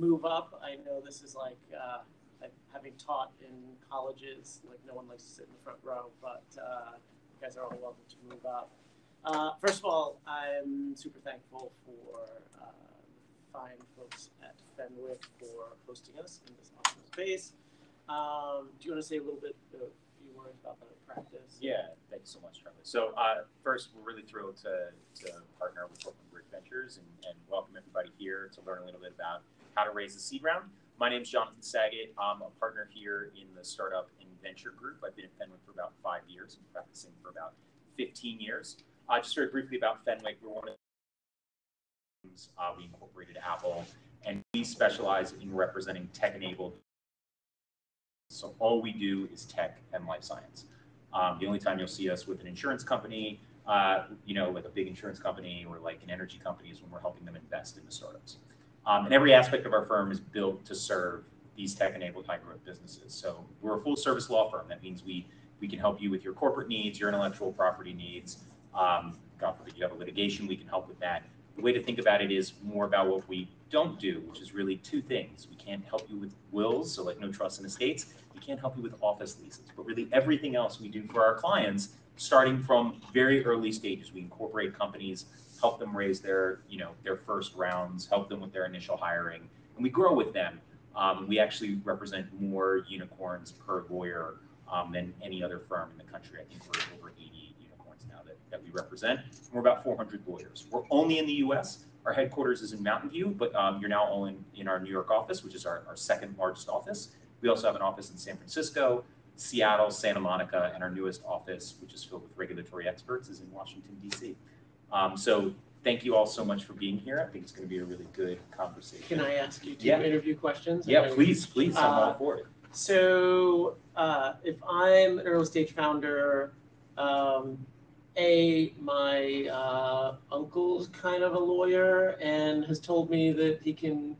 move up. I know this is like uh, having taught in colleges, like no one likes to sit in the front row, but uh, you guys are all welcome to move up. Uh, first of all, I'm super thankful for uh, fine folks at Fenwick for hosting us in this awesome space. Um, do you want to say a little bit, a few words about the practice? Yeah, thank you so much, Charlie. So uh, first, we're really thrilled to, to partner with Brooklyn Bridge Ventures and, and welcome everybody here to learn a little bit about how to raise a seed round. My name is Jonathan Saget. I'm a partner here in the startup and venture group. I've been at Fenwick for about five years and practicing for about 15 years. Uh, just very briefly about Fenwick, we're one of the uh, we incorporated Apple, and we specialize in representing tech-enabled. So all we do is tech and life science. Um, the only time you'll see us with an insurance company, uh, you know, like a big insurance company or like an energy company, is when we're helping them invest in the startups. Um, and every aspect of our firm is built to serve these tech-enabled high-growth businesses. So we're a full-service law firm. That means we we can help you with your corporate needs, your intellectual property needs. Um, God forbid you have a litigation, we can help with that. The way to think about it is more about what we don't do, which is really two things. We can't help you with wills, so like no trust in estates. We can't help you with office leases, but really everything else we do for our clients, starting from very early stages. We incorporate companies, help them raise their, you know, their first rounds, help them with their initial hiring, and we grow with them. Um, we actually represent more unicorns per lawyer um, than any other firm in the country. I think we're over 80 unicorns now that, that we represent. And we're about 400 lawyers. We're only in the US. Our headquarters is in Mountain View, but um, you're now all in, in our New York office, which is our, our second largest office. We also have an office in San Francisco, Seattle, Santa Monica, and our newest office, which is filled with regulatory experts, is in Washington, D.C. Um, so thank you all so much for being here. I think it's going to be a really good conversation. Can I ask you two Yeah. interview questions? Yeah, please, please, I'm all Uh, for it. So, uh, if I'm an early stage founder, um, A, my uh, uncle's kind of a lawyer and has told me that he can,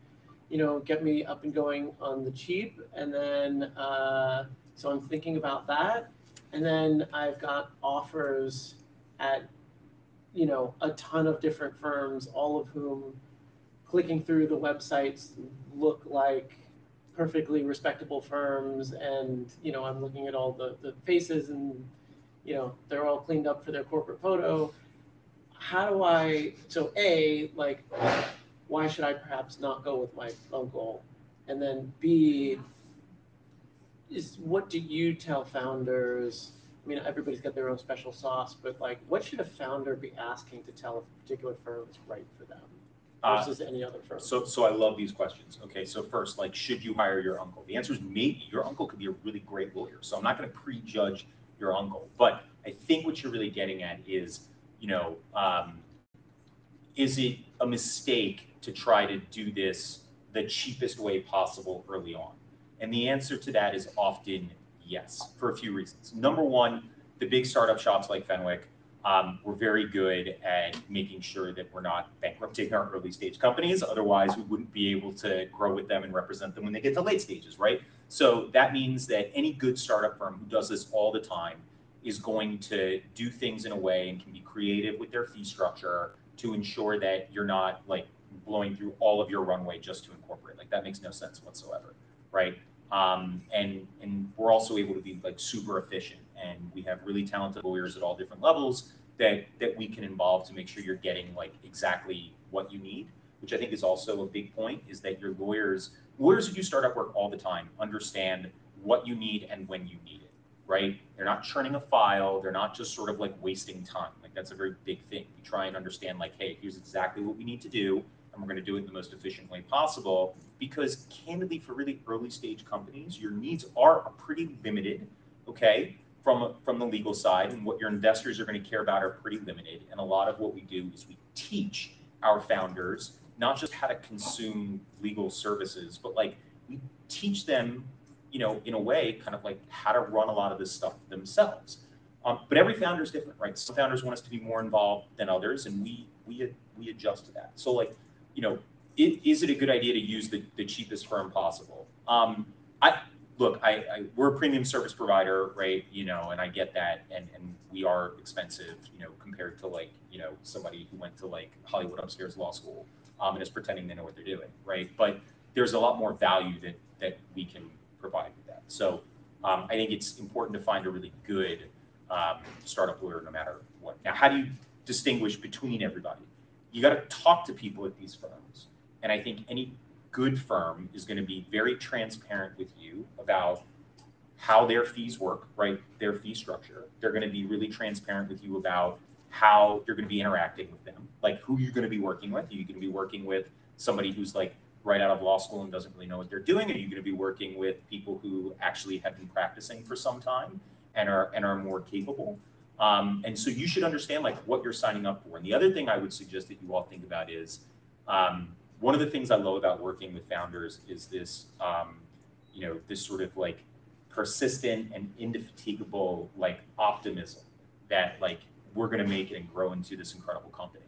you know, get me up and going on the cheap. And then, uh, so I'm thinking about that. And then I've got offers at, you know, a ton of different firms, all of whom clicking through the websites look like perfectly respectable firms. And you know i'm looking at all the, the faces and you know they're all cleaned up for their corporate photo. How do i so a like why should i perhaps not go with my uncle? And then b is what do you tell founders mean everybody's got their own special sauce but like what should a founder be asking to tell if a particular firm is right for them Uh, versus any other firm So, so I love these questions. Okay, so first, like, should you hire your uncle? The answer is maybe. Your uncle could be a really great lawyer. So I'm not going to prejudge your uncle, but I think what you're really getting at is, you know, um, is it a mistake to try to do this the cheapest way possible early on? And the answer to that is often yes, for a few reasons. Number one, the big startup shops like Fenwick um, we're very good at making sure that we're not bankrupting our early stage companies. Otherwise, we wouldn't be able to grow with them and represent them when they get to late stages, right? So that means that any good startup firm who does this all the time is going to do things in a way and can be creative with their fee structure to ensure that you're not like blowing through all of your runway just to incorporate. Like that makes no sense whatsoever, right? Um, and and we're also able to be like super efficient, and we have really talented lawyers at all different levels that that we can involve to make sure you're getting like exactly what you need. Which I think is also a big point is that your lawyers lawyers who do startup work all the time understand what you need and when you need it, right? They're not churning a file. They're not just sort of like wasting time. Like that's a very big thing. We try and understand like, hey, here's exactly what we need to do, and we're going to do it in the most efficient way possible. Because candidly, for really early stage companies, your needs are pretty limited. Okay, from from the legal side, and what your investors are going to care about are pretty limited. And a lot of what we do is we teach our founders not just how to consume legal services, but like we teach them, you know, in a way, kind of like how to run a lot of this stuff themselves. Um, but every founder is different, right? Some founders want us to be more involved than others, and we we we adjust to that. So like, you know, it, is it a good idea to use the, the cheapest firm possible? Um, I look, I, I we're a premium service provider, right? You know, and I get that, and and we are expensive, you know, compared to like you know somebody who went to like Hollywood upstairs law school um, and is pretending they know what they're doing, right? But there's a lot more value that that we can provide with that. So um, I think it's important to find a really good um, startup lawyer no matter what. Now, how do you distinguish between everybody? You got to talk to people at these firms, and I think any good firm is going to be very transparent with you about how their fees work, right? Their fee structure. They're going to be really transparent with you about how you're going to be interacting with them, like who you're going to be working with. Are you going to be working with somebody who's like right out of law school and doesn't really know what they're doing? Are you going to be working with people who actually have been practicing for some time and are and are more capable? Um, and so you should understand like what you're signing up for. And the other thing I would suggest that you all think about is um, one of the things I love about working with founders is this, um, you know, this sort of like persistent and indefatigable like optimism that like we're going to make it and grow into this incredible company.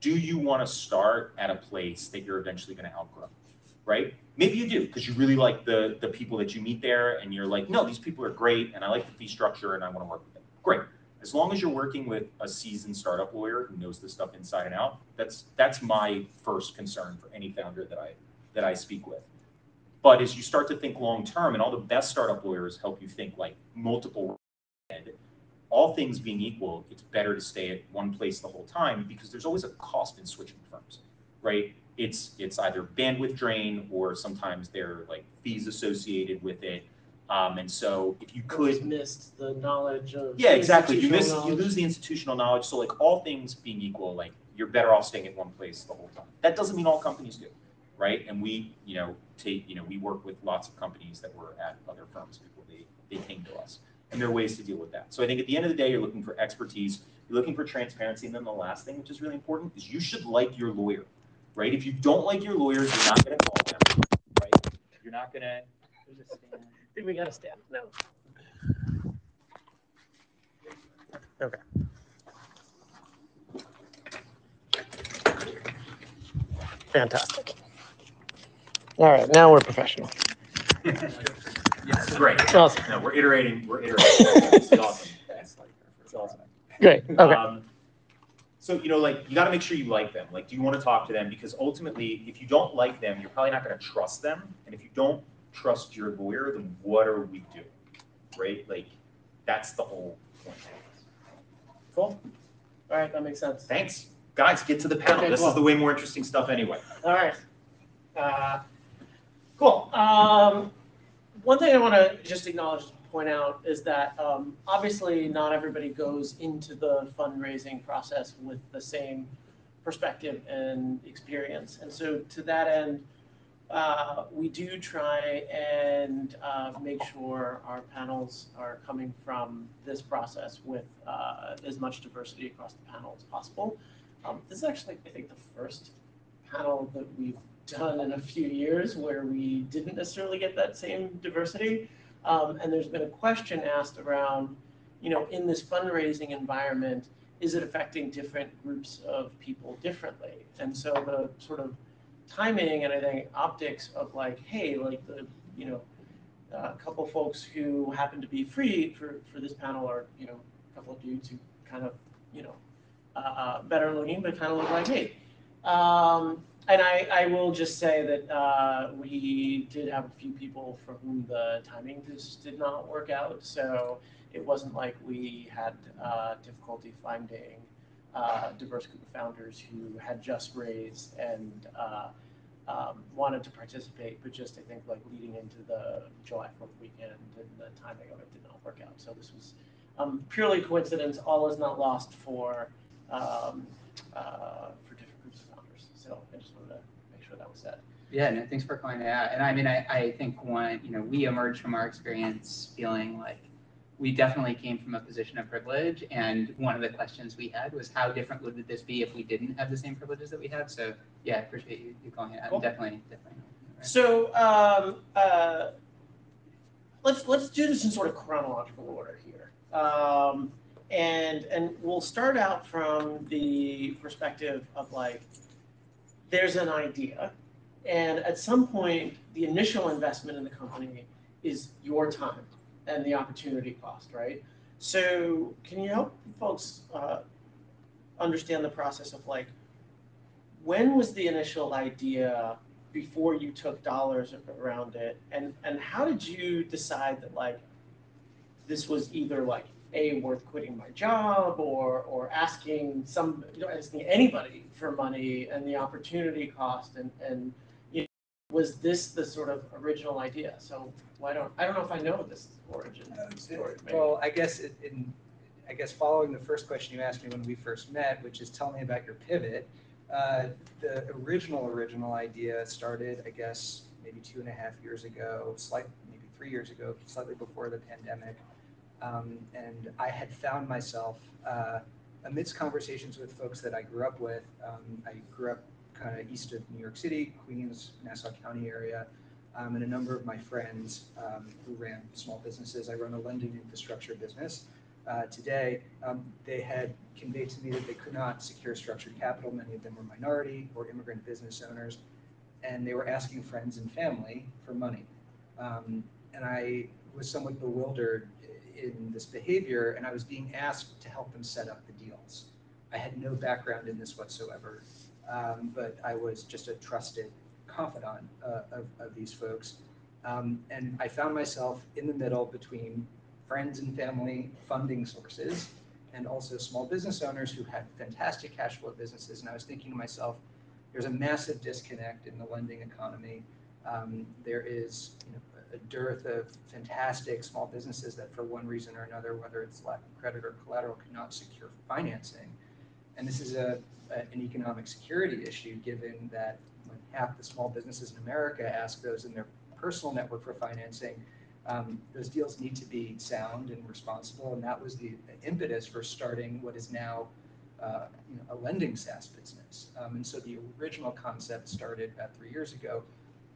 Do you want to start at a place that you're eventually going to outgrow? Right? Maybe you do because you really like the the people that you meet there, and you're like, no, these people are great, and I like the fee structure, and I want to work with them. Great. As long as you're working with a seasoned startup lawyer who knows this stuff inside and out, that's that's my first concern for any founder that I that I speak with. But as you start to think long term, and all the best startup lawyers help you think like multiple all things being equal, it's better to stay at one place the whole time because there's always a cost in switching firms, right? It's it's either bandwidth drain or sometimes there are like fees associated with it. Um, and so if you could, missed the knowledge of. yeah, exactly. You miss institutional you lose the institutional knowledge. So like all things being equal, like you're better off staying at one place the whole time. That doesn't mean all companies do, right? And we, you know, take you know we work with lots of companies that were at other firms before they they came to us and there are ways to deal with that. So I think at the end of the day, you're looking for expertise, you're looking for transparency, and then the last thing, which is really important, is you should like your lawyer, right? If you don't like your lawyers, you're not going to call them, right? You're not going to. Think we gotta stand, no. Okay. Fantastic. All right, now we're professional. Yes, great. Awesome. No, we're iterating. We're iterating. It's awesome. It's awesome. Great, okay. Um, so you know, like you got to make sure you like them. Like, do you want to talk to them? Because ultimately, if you don't like them, you're probably not going to trust them. And if you don't trust your lawyer, then what are we doing? Right? Like, that's the whole point. Cool. All right, that makes sense. Thanks, guys. Get to the panel. Okay, this cool. is the way more interesting stuff anyway. All right. Uh, Cool. Um, One thing I want to just acknowledge, point out, is that um, obviously not everybody goes into the fundraising process with the same perspective and experience. And so to that end, uh, we do try and uh, make sure our panels are coming from this process with uh, as much diversity across the panel as possible. Um, This is actually, I think, the first panel that we've done in a few years where we didn't necessarily get that same diversity. Um, and there's been a question asked around, you know, in this fundraising environment, is it affecting different groups of people differently? And so the sort of timing and I think optics of like, hey, like the, you know, a couple folks who happen to be free for, for this panel are, you know, a couple of dudes who kind of, you know, uh, uh, better looking, but kind of look like me. Um, and I, I will just say that uh, we did have a few people for whom the timing just did not work out. So it wasn't like we had uh, difficulty finding uh, diverse group of founders who had just raised and uh, um, wanted to participate, but just I think like leading into the July 4th weekend and the timing of it did not work out. So this was um, purely coincidence. All is not lost for um, uh, for different groups of founders. So I just wanted to make sure that was said. Yeah, no, thanks for calling it out. And I mean, I, I think one, you know, we emerged from our experience feeling like we definitely came from a position of privilege. And one of the questions we had was how different would this be if we didn't have the same privileges that we have? So yeah, I appreciate you, you calling it out. Cool. Definitely, definitely. So um, uh, let's let's do this in sort of chronological order here, um, and and we'll start out from the perspective of like there's an idea, and at some point the initial investment in the company is your time and the opportunity cost, right? So can you help folks uh, understand the process of like when was the initial idea before you took dollars around it, and and how did you decide that like this was either like a worth quitting my job or or asking some you know asking anybody for money and the opportunity cost and and you know, was this the sort of original idea? So why don't I don't know if I know this origin story. Maybe. Well, I guess it- in, I guess following the first question you asked me when we first met, which is tell me about your pivot. Uh, the original, original idea started, I guess, maybe two and a half years ago, slight, maybe three years ago, slightly before the pandemic. Um, and I had found myself, uh, amidst conversations with folks that I grew up with. Um, I grew up kind of east of New York City, Queens, Nassau County area um, and a number of my friends um, who ran small businesses. I run a lending infrastructure business. Uh, today, um, they had conveyed to me that they could not secure structured capital. Many of them were minority or immigrant business owners, and they were asking friends and family for money. Um, and I was somewhat bewildered in this behavior, and I was being asked to help them set up the deals. I had no background in this whatsoever, um, but I was just a trusted confidant uh, of, of these folks. Um, and I found myself in the middle between friends and family funding sources and also small business owners who had fantastic cash flow businesses. And I was thinking to myself, there's a massive disconnect in the lending economy. Um, there is you know, a dearth of fantastic small businesses that, for one reason or another, whether it's lack of credit or collateral, cannot secure financing. And this is a, a- an economic security issue, given that when half the small businesses in America ask those in their personal network for financing, um, those deals need to be sound and responsible, and that was the impetus for starting what is now, uh, you know, a lending SaaS business. Um, and so the original concept started about three years ago,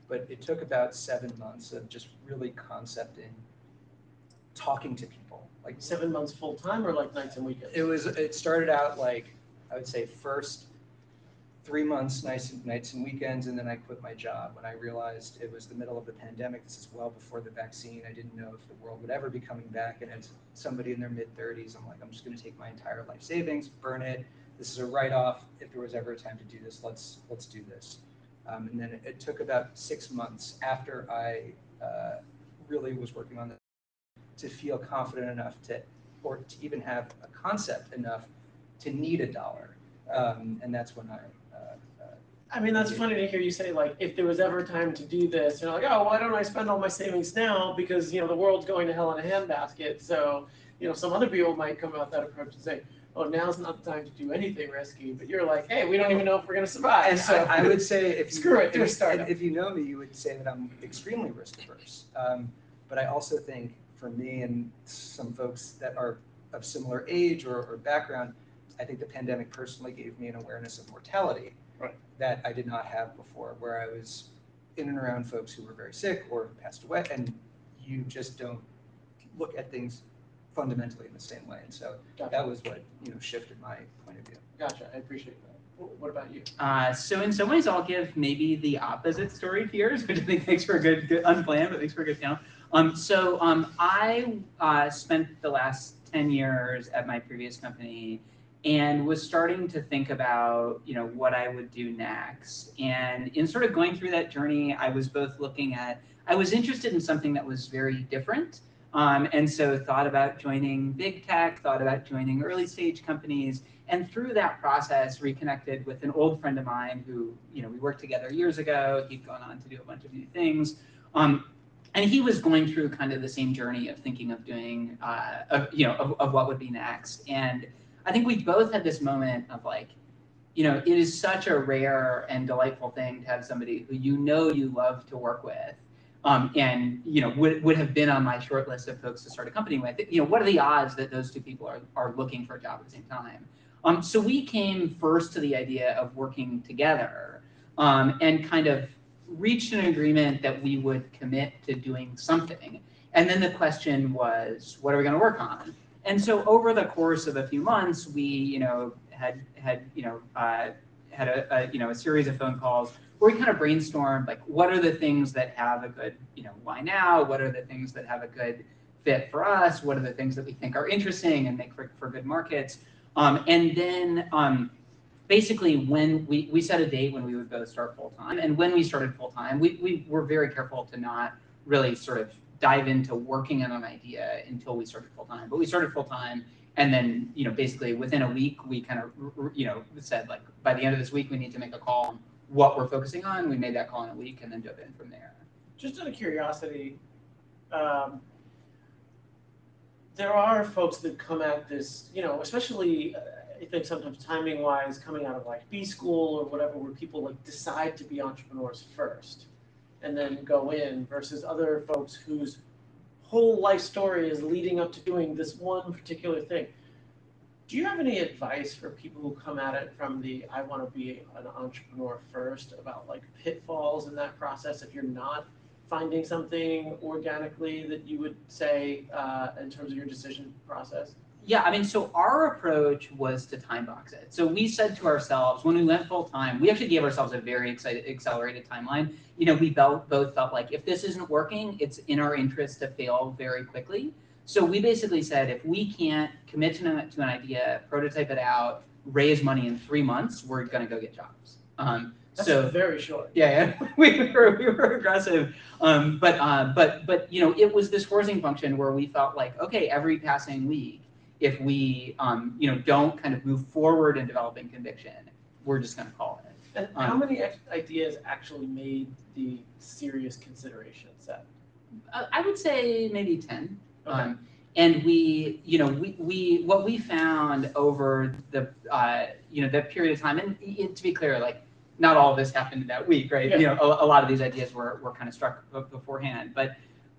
but it took about seven months of just really concepting, talking to people, like seven months full time or like nights and weekends? it was. It started out like I would say first three months, nights and nights and weekends, and then I quit my job when I realized it was the middle of the pandemic. This is well before the vaccine. I didn't know if the world would ever be coming back. And as somebody in their mid 30s, I'm like, I'm just going to take my entire life savings, burn it. This is a write off. If there was ever a time to do this, let's let's do this. Um, and then it, it took about six months after I uh, really was working on this to feel confident enough to, or to even have a concept enough to need a dollar. Um, and that's when I, I mean, that's funny to hear you say like, if there was ever time to do this, you're like, oh, why don't I spend all my savings now? Because, you know, the world's going to hell in a handbasket. So, you know, some other people might come out that approach and say, oh, now's not the time to do anything risky. But you're like, hey, we don't even know if we're going to survive. and So I, I would say if you, Screw it, do a if, startup. if you know me, you would say that I'm extremely risk averse. Um, but I also think for me and some folks that are of similar age or, or background, I think the pandemic personally gave me an awareness of mortality Right. that I did not have before, where I was in and around folks who were very sick or passed away, and you just don't look at things fundamentally in the same way. And so that was what you know shifted my point of view. Gotcha. I appreciate that. What about you? Uh, so in some ways, I'll give maybe the opposite story to yours, which I think makes for a good, good unplanned, but makes for a good panel. Um, so um, I uh, spent the last ten years at my previous company and was starting to think about you know what I would do next. And in sort of going through that journey, I was both looking at I was interested in something that was very different. Um, and so thought about joining big tech, thought about joining early stage companies, and through that process reconnected with an old friend of mine who you know we worked together years ago he'd gone on to do a bunch of new things um, and he was going through kind of the same journey of thinking of doing uh, of, you know of, of what would be next and i think we both had this moment of like you know it is such a rare and delightful thing to have somebody who you know you love to work with um, and you know would, would have been on my short list of folks to start a company with you know what are the odds that those two people are, are looking for a job at the same time um, so we came first to the idea of working together um, and kind of reached an agreement that we would commit to doing something. And then the question was, what are we going to work on? And so over the course of a few months, we, you know, had had you know uh, had a, a you know a series of phone calls where we kind of brainstormed like what are the things that have a good you know why now? What are the things that have a good fit for us? What are the things that we think are interesting and make for, for good markets? Um, and then um, basically when we, we set a date when we would both start full time. And when we started full time, we, we were very careful to not really sort of dive into working on an idea until we started full time. But we started full time and then, you know, basically within a week, we kind of, you know, said like, by the end of this week, we need to make a call on what we're focusing on. We made that call in a week and then dove in from there. Just out of curiosity, um, there are folks that come at this, you know, especially uh, I think sometimes timing wise, coming out of like B school or whatever, where people like decide to be entrepreneurs first and then go in versus other folks whose whole life story is leading up to doing this one particular thing. Do you have any advice for people who come at it from the I want to be an entrepreneur first about like pitfalls in that process if you're not finding something organically that you would say uh, in terms of your decision process? Yeah, I mean, so our approach was to time box it. So we said to ourselves when we went full time, we actually gave ourselves a very excited, accelerated timeline. You know, we both both felt like if this isn't working, it's in our interest to fail very quickly. So we basically said if we can't commit to an, to an idea, prototype it out, raise money in three months, we're gonna go get jobs. Um, That's so very short. yeah, yeah. we were we were aggressive, um, but uh, but but you know it was this forcing function where we felt like okay, every passing week, if we um, you know don't kind of move forward in developing conviction, we're just going to call it. And how many ex- ideas actually made the serious consideration set? Uh, I would say maybe ten. Okay. Um, and we, you know, we, we what we found over the uh, you know that period of time, and y- to be clear, like not all of this happened in that week, right? You know, a, a lot of these ideas were were kind of struck beforehand, but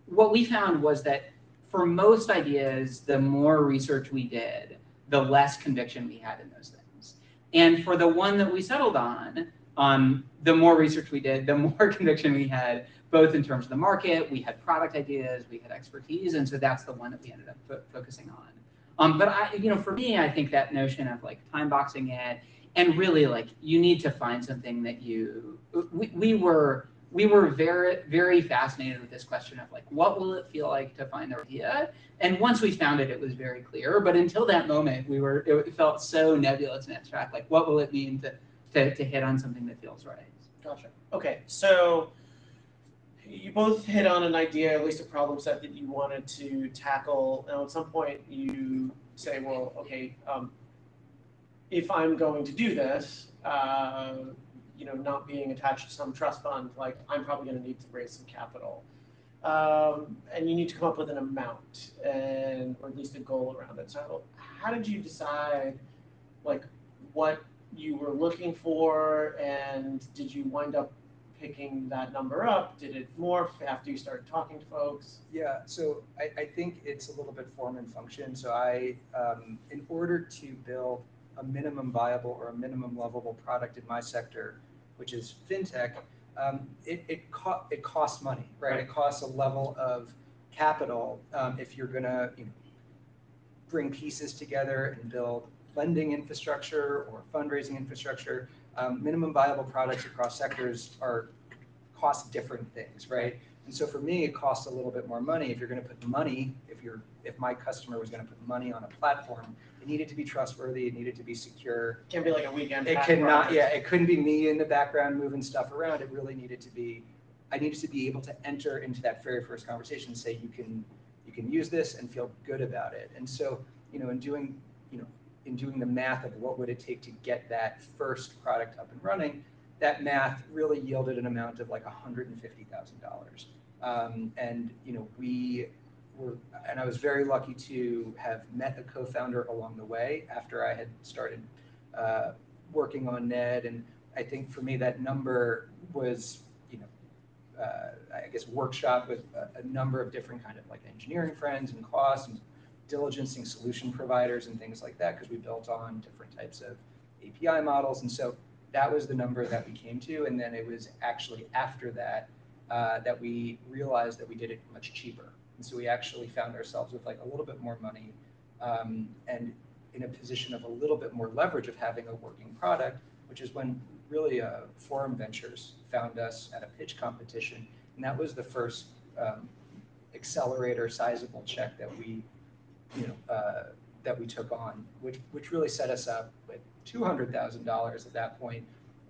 what we found was that for most ideas, the more research we did, the less conviction we had in those things. And for the one that we settled on, um, the more research we did, the more conviction we had, both in terms of the market, we had product ideas, we had expertise, and so that's the one that we ended up fo- focusing on. Um, but I, you know, for me, I think that notion of like time boxing it, and really like you need to find something that you. We, we were we were very very fascinated with this question of like what will it feel like to find the idea, and once we found it, it was very clear. But until that moment, we were it felt so nebulous and abstract. Like what will it mean to to, to hit on something that feels right? Gotcha. Okay, so you both hit on an idea, at least a problem set that you wanted to tackle. Now, at some point, you say, well, okay, um, if I'm going to do this, uh, you know, not being attached to some trust fund, like I'm probably going to need to raise some capital. Um, and you need to come up with an amount and, or at least a goal around it. So, how did you decide, like, what you were looking for, and did you wind up picking that number up? Did it morph after you started talking to folks? Yeah, so I, I think it's a little bit form and function. So I, um, in order to build a minimum viable or a minimum lovable product in my sector, which is fintech, um, it, it co- it costs money, right? It costs a level of capital, um, if you're gonna, you know, bring pieces together and build lending infrastructure or fundraising infrastructure. Um, minimum viable products across sectors are, cost different things, right? And so for me, it costs a little bit more money. If you're going to put money, if you're, if my customer was going to put money on a platform, it needed to be trustworthy. It needed to be secure. Can't be like a weekend. It cannot, project. yeah, it couldn't be me in the background moving stuff around. It really needed to be, I needed to be able to enter into that very first conversation and say, you can, you can use this and feel good about it. And so, you know, in doing, you know, in doing the math of what would it take to get that first product up and running, that math really yielded an amount of like hundred and fifty thousand dollars. Um, and, you know, we were, and I was very lucky to have met a co-founder along the way after I had started uh, working on Ned. And I think for me, that number was, you know, uh, I guess workshop with a, a number of different kind of like engineering friends and costs and diligencing solution providers and things like that because we built on different types of API models. And so that was the number that we came to. And then it was actually after that uh, that we realized that we did it much cheaper. And so we actually found ourselves with like a little bit more money um, and in a position of a little bit more leverage of having a working product, which is when really uh, Forum Ventures found us at a pitch competition. And that was the first um, accelerator sizable check that we, you know, uh, that we took on, which, which really set us up with two hundred thousand dollars at that point,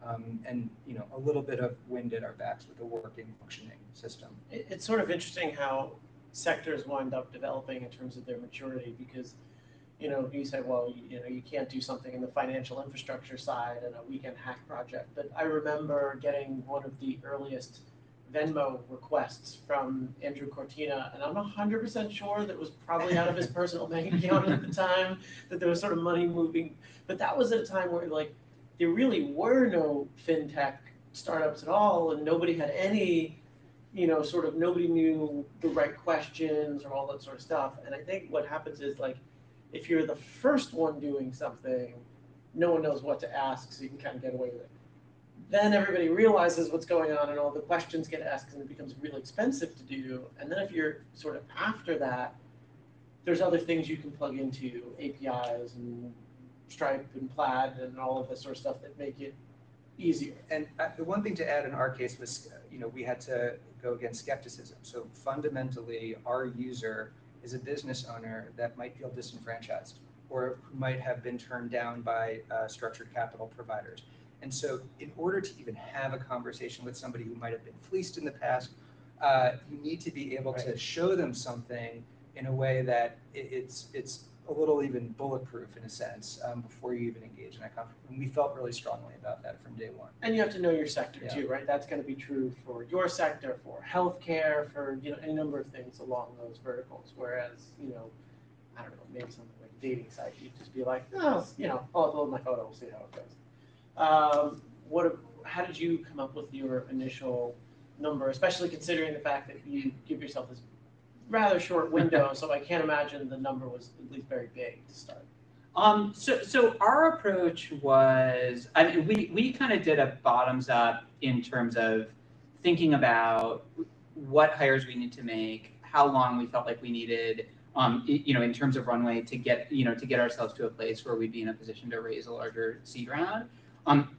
um, and you know a little bit of wind at our backs with a working, functioning system. It's sort of interesting how sectors wind up developing in terms of their maturity because, you know, you say, well, you, you know, you can't do something in the financial infrastructure side in a weekend hack project. But I remember getting one of the earliest Venmo requests from Andrew Kortina, and I'm hundred percent sure that was probably out of his personal bank account at the time, that there was sort of money moving. But that was at a time where like, there really were no fintech startups at all, and nobody had any you know, sort of nobody knew the right questions or all that sort of stuff. And I think what happens is like, if you're the first one doing something, no one knows what to ask, so you can kind of get away with it. Then everybody realizes what's going on and all the questions get asked and it becomes really expensive to do. And then if you're sort of after that, there's other things you can plug into, APIs and Stripe and Plaid and all of this sort of stuff that make it easier. And uh, the one thing to add in our case was, you know, we had to go against skepticism. So fundamentally, our user is a business owner that might feel disenfranchised or might have been turned down by uh, structured capital providers. And so, in order to even have a conversation with somebody who might have been fleeced in the past, uh, you need to be able to show them something in a way that it, it's it's a little even bulletproof in a sense um, before you even engage in that conversation. And we felt really strongly about that from day one. And you have to know your sector Yeah. too, right? That's gonna be true for your sector, for healthcare, for, you know, any number of things along those verticals. Whereas, you know, I don't know, maybe something like dating site, you'd just be like, oh, you know, I'll upload my photo, we'll see how it goes. Um, what, how did you come up with your initial number, especially considering the fact that you give yourself this rather short window, so I can't imagine the number was at least very big to start. Um, so, so our approach was, I mean, we, we kind of did a bottoms up in terms of thinking about what hires we need to make, how long we felt like we needed, um, you know, in terms of runway to get, you know, to get ourselves to a place where we'd be in a position to raise a larger seed round. Um,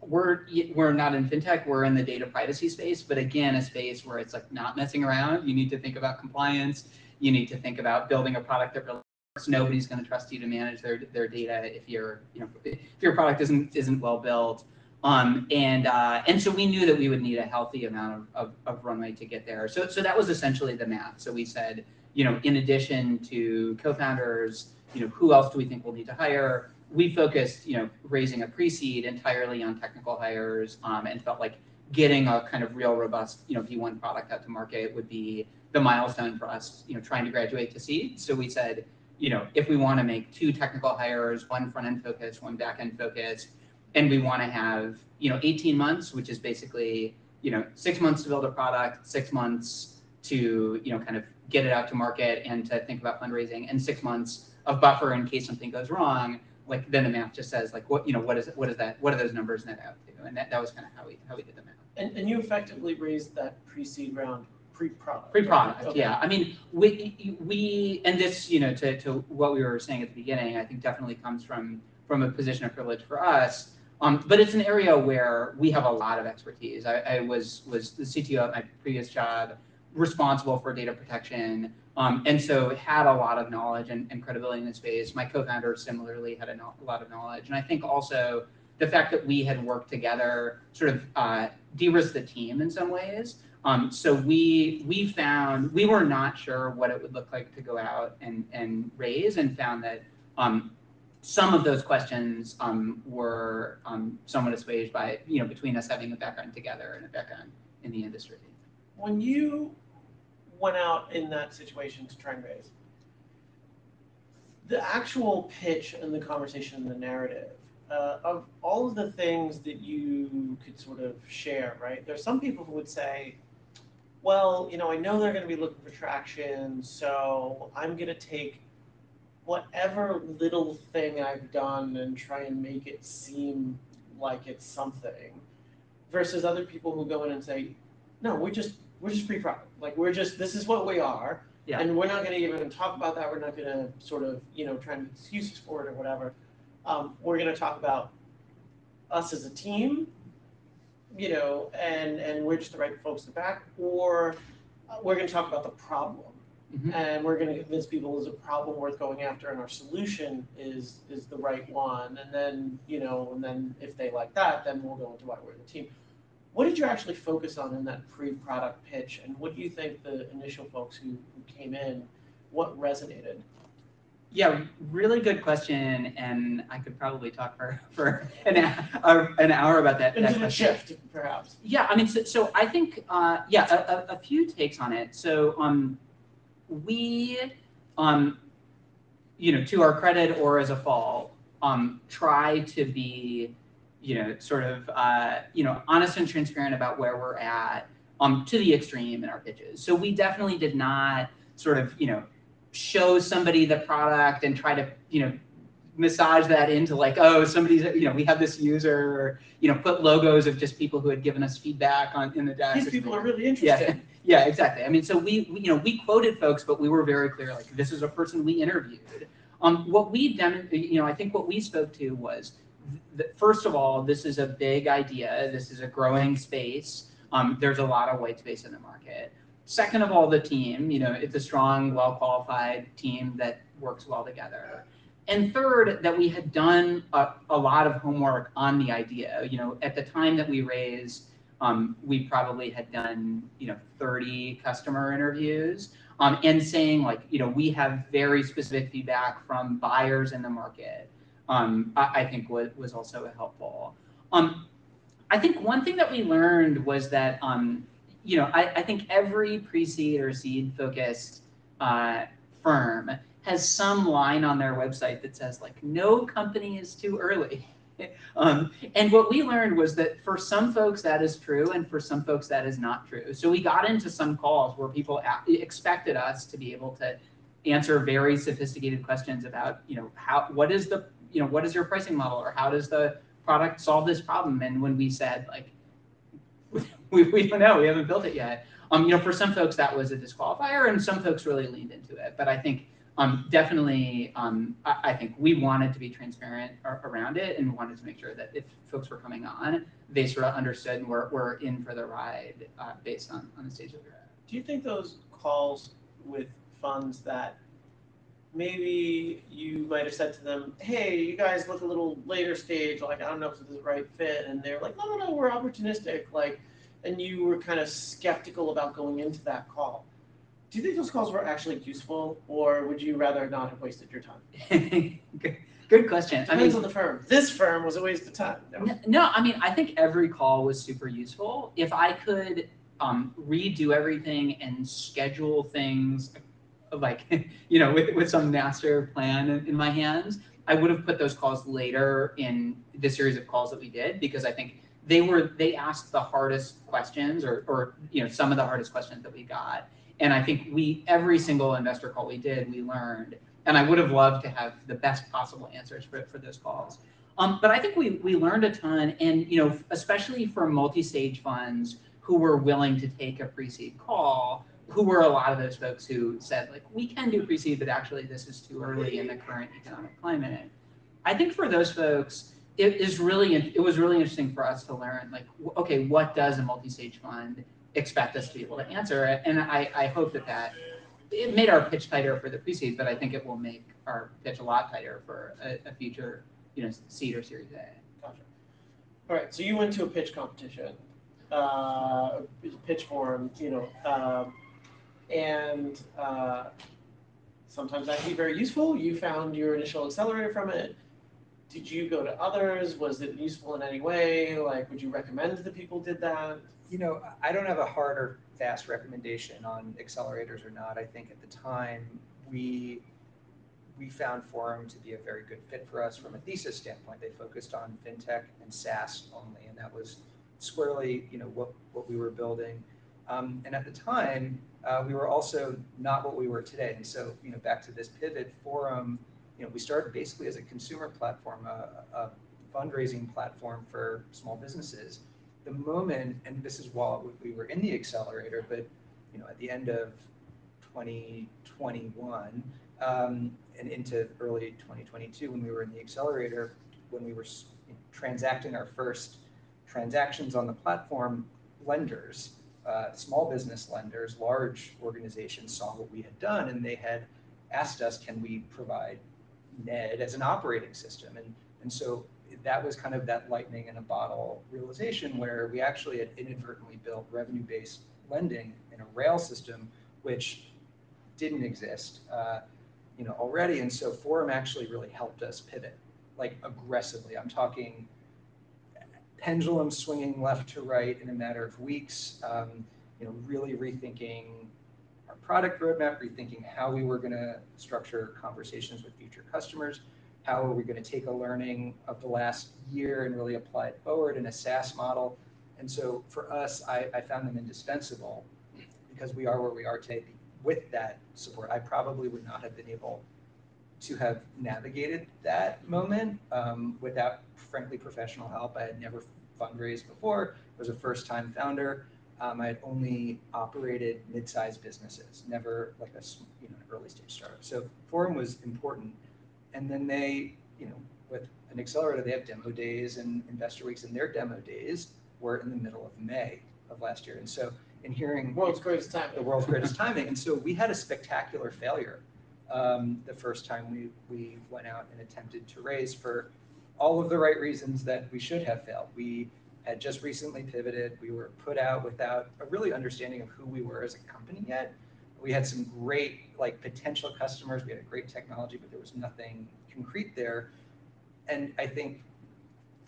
we're, we're not in fintech, we're in the data privacy space, but again, a space where it's like not messing around. You need to think about compliance. You need to think about building a product that really works. Nobody's going to trust you to manage their, their data if your, you know, if your product isn't, isn't well built. Um, and, uh, and so we knew that we would need a healthy amount of, of, of runway to get there. So, so that was essentially the math. So we said, you know, in addition to co-founders, you know, who else do we think we'll need to hire? We focused, you know, raising a pre-seed entirely on technical hires, um, and felt like getting a kind of real robust, you know, V1 product out to market would be the milestone for us, you know, trying to graduate to seed. So we said, you know, if we want to make two technical hires, one front end focused, one back end focused, and we want to have, you know, 18 months, which is basically, you know, six months to build a product, six months to, you know, kind of get it out to market and to think about fundraising, and six months of buffer in case something goes wrong. Like then the math just says like what you know what is what is that what are those numbers net out to and that, that was kind of how we how we did the math. And, and you effectively raised that pre-seed round pre-product. Pre-product, Okay. yeah. I mean, we, we, and this, you know, to, to what we were saying at the beginning, I think definitely comes from, from a position of privilege for us. Um, but it's an area where we have a lot of expertise. I, I was, was the CTO at my previous job, responsible for data protection. Um, and so had a lot of knowledge and, and credibility in the space. My co-founder similarly had a, no, a lot of knowledge. And I think also the fact that we had worked together sort of uh, de-risked the team in some ways. Um, so we we found we were not sure what it would look like to go out and and raise, and found that um, some of those questions um, were um, somewhat assuaged by you know between us having a background together and a background in the industry. When you went out in that situation to try and raise, the actual pitch and the conversation and the narrative uh, of all of the things that you could sort of share, right? There's some people who would say, well, you know, I know they're going to be looking for traction, so I'm going to take whatever little thing I've done and try and make it seem like it's something. Versus other people who go in and say, no, we're just we're just free product. Like we're just this is what we are, Yeah. and we're not going to even talk about that. We're not going to sort of you know try and make excuses for it or whatever. Um, we're going to talk about us as a team, you know, and and we're just the right folks to back, or uh, we're going to talk about the problem, Mhm. and we're going to convince people there's a problem worth going after, and our solution is is the right one. And then you know, and then if they like that, then we'll go into why we're the team. What did you actually focus on in that pre-product pitch, and what do you think the initial folks who, who came in, what resonated? Yeah, really good question, and I could probably talk for for an hour, an hour about that. that shift, perhaps. Yeah, I mean, so, so I think, uh, yeah, a, a, a few takes on it. So, um, we, um, you know, to our credit or as a fall, um, try to be, you know, sort of, uh, you know, honest and transparent about where we're at, um, to the extreme in our pitches. So we definitely did not sort of, you know, show somebody the product and try to, you know, massage that into like, oh, somebody's, you know, we have this user, or, you know, put logos of just people who had given us feedback on in the deck. These people are really interested. Yeah, yeah, exactly. I mean, so we, we, you know, we quoted folks, but we were very clear, like, this is a person we interviewed. Um, what we dem, you know, I think what we spoke to was, first of all, this is a big idea. This is a growing space. Um, there's a lot of white space in the market. Second of all, the team, you know, it's a strong, well qualified team that works well together. And third, that we had done a, a lot of homework on the idea. You know, at the time that we raised, um, we probably had done, you know, 30 customer interviews um, and saying like, you know, we have very specific feedback from buyers in the market. Um, I, I think was, was also helpful. Um, I think one thing that we learned was that, um, you know, I, I think every pre-seed or seed focused uh, firm has some line on their website that says like, no company is too early. Um, and what we learned was that for some folks that is true, and for some folks that is not true. So we got into some calls where people expected us to be able to answer very sophisticated questions about, you know, how what is the you know what is your pricing model or how does the product solve this problem? And when we said like, we, we don't know, we haven't built it yet. Um, you know, for some folks that was a disqualifier, and some folks really leaned into it. But I think um, definitely, um, I, I think we wanted to be transparent ar- around it and wanted to make sure that if folks were coming on, they sort of understood and were, were in for the ride uh, based on, on the stage that they're at. Do you think those calls with funds that maybe you might have said to them, hey, you guys look a little later stage, like I don't know if this is the right fit, and they're like, no, no, no, we're opportunistic, like, and you were kind of skeptical about going into that call. Do you think those calls were actually useful, or would you rather not have wasted your time? good, good question. I Depends mean, on the firm. This firm was a waste of time. No. No, I mean, I think every call was super useful. If I could um, redo everything and schedule things like, you know, with, with some master plan in, in my hands, I would have put those calls later in the series of calls that we did because I think they were, they asked the hardest questions or, or, you know, some of the hardest questions that we got. And I think we, every single investor call we did, we learned. And I would have loved to have the best possible answers for, for those calls. Um, but I think we, we learned a ton, and you know, especially for multi-stage funds who were willing to take a pre-seed call, who were a lot of those folks who said like, we can do pre-seed, but actually this is too early in the current economic climate. I think for those folks, it is really it was really interesting for us to learn like, okay, what does a multi-stage fund expect us to be able to answer? And I, I hope that that it made our pitch tighter for the pre-seed, but I think it will make our pitch a lot tighter for a, a future, you know, seed or series A. Gotcha. All right, so you went to a pitch competition, uh, pitch forum, you know, um, and uh, sometimes that can be very useful. You found your initial accelerator from it. Did you go to others? Was it useful in any way? Like, would you recommend that people did that? You know, I don't have a hard or fast recommendation on accelerators or not. I think at the time, we, we found Forum to be a very good fit for us from a thesis standpoint. They focused on fintech and SaaS only, and that was squarely, you know, what, what we were building. Um, and at the time, uh, we were also not what we were today. And so, you know, back to this pivot, Forum, you know, we started basically as a consumer platform, a, a fundraising platform for small businesses the moment, and this is while we were in the accelerator, but you know, at the end of 2021 um, and into early 2022, when we were in the accelerator, when we were transacting our first transactions on the platform, lenders uh, small business lenders, large organizations saw what we had done and they had asked us, can we provide Ned as an operating system? And, and so that was kind of that lightning in a bottle realization where we actually had inadvertently built revenue-based lending in a rail system, which didn't exist, uh, you know, already. And so Forum actually really helped us pivot, like aggressively. I'm talking pendulum swinging left to right in a matter of weeks. Um, you know, really rethinking our product roadmap, rethinking how we were going to structure conversations with future customers. How are we going to take a learning of the last year and really apply it forward in a SaaS model? And so for us, I, I found them indispensable because we are where we are today with that support. I probably would not have been able to have navigated that moment um, without, frankly, professional help. I had never fundraised before. I was a first-time founder. Um, I had only operated mid-sized businesses, never like a you know an early-stage startup. So Forum was important, and then they, you know, with an accelerator, they have demo days and investor weeks, and their demo days were in the middle of May of last year. And so, in hearing World's greatest time. the world's greatest timing. And so we had a spectacular failure um, the first time we, we went out and attempted to raise for all of the right reasons that we should have failed. We had just recently pivoted. We were put out without a really understanding of who we were as a company yet. We had some great like potential customers. We had a great technology, but there was nothing concrete there. And I think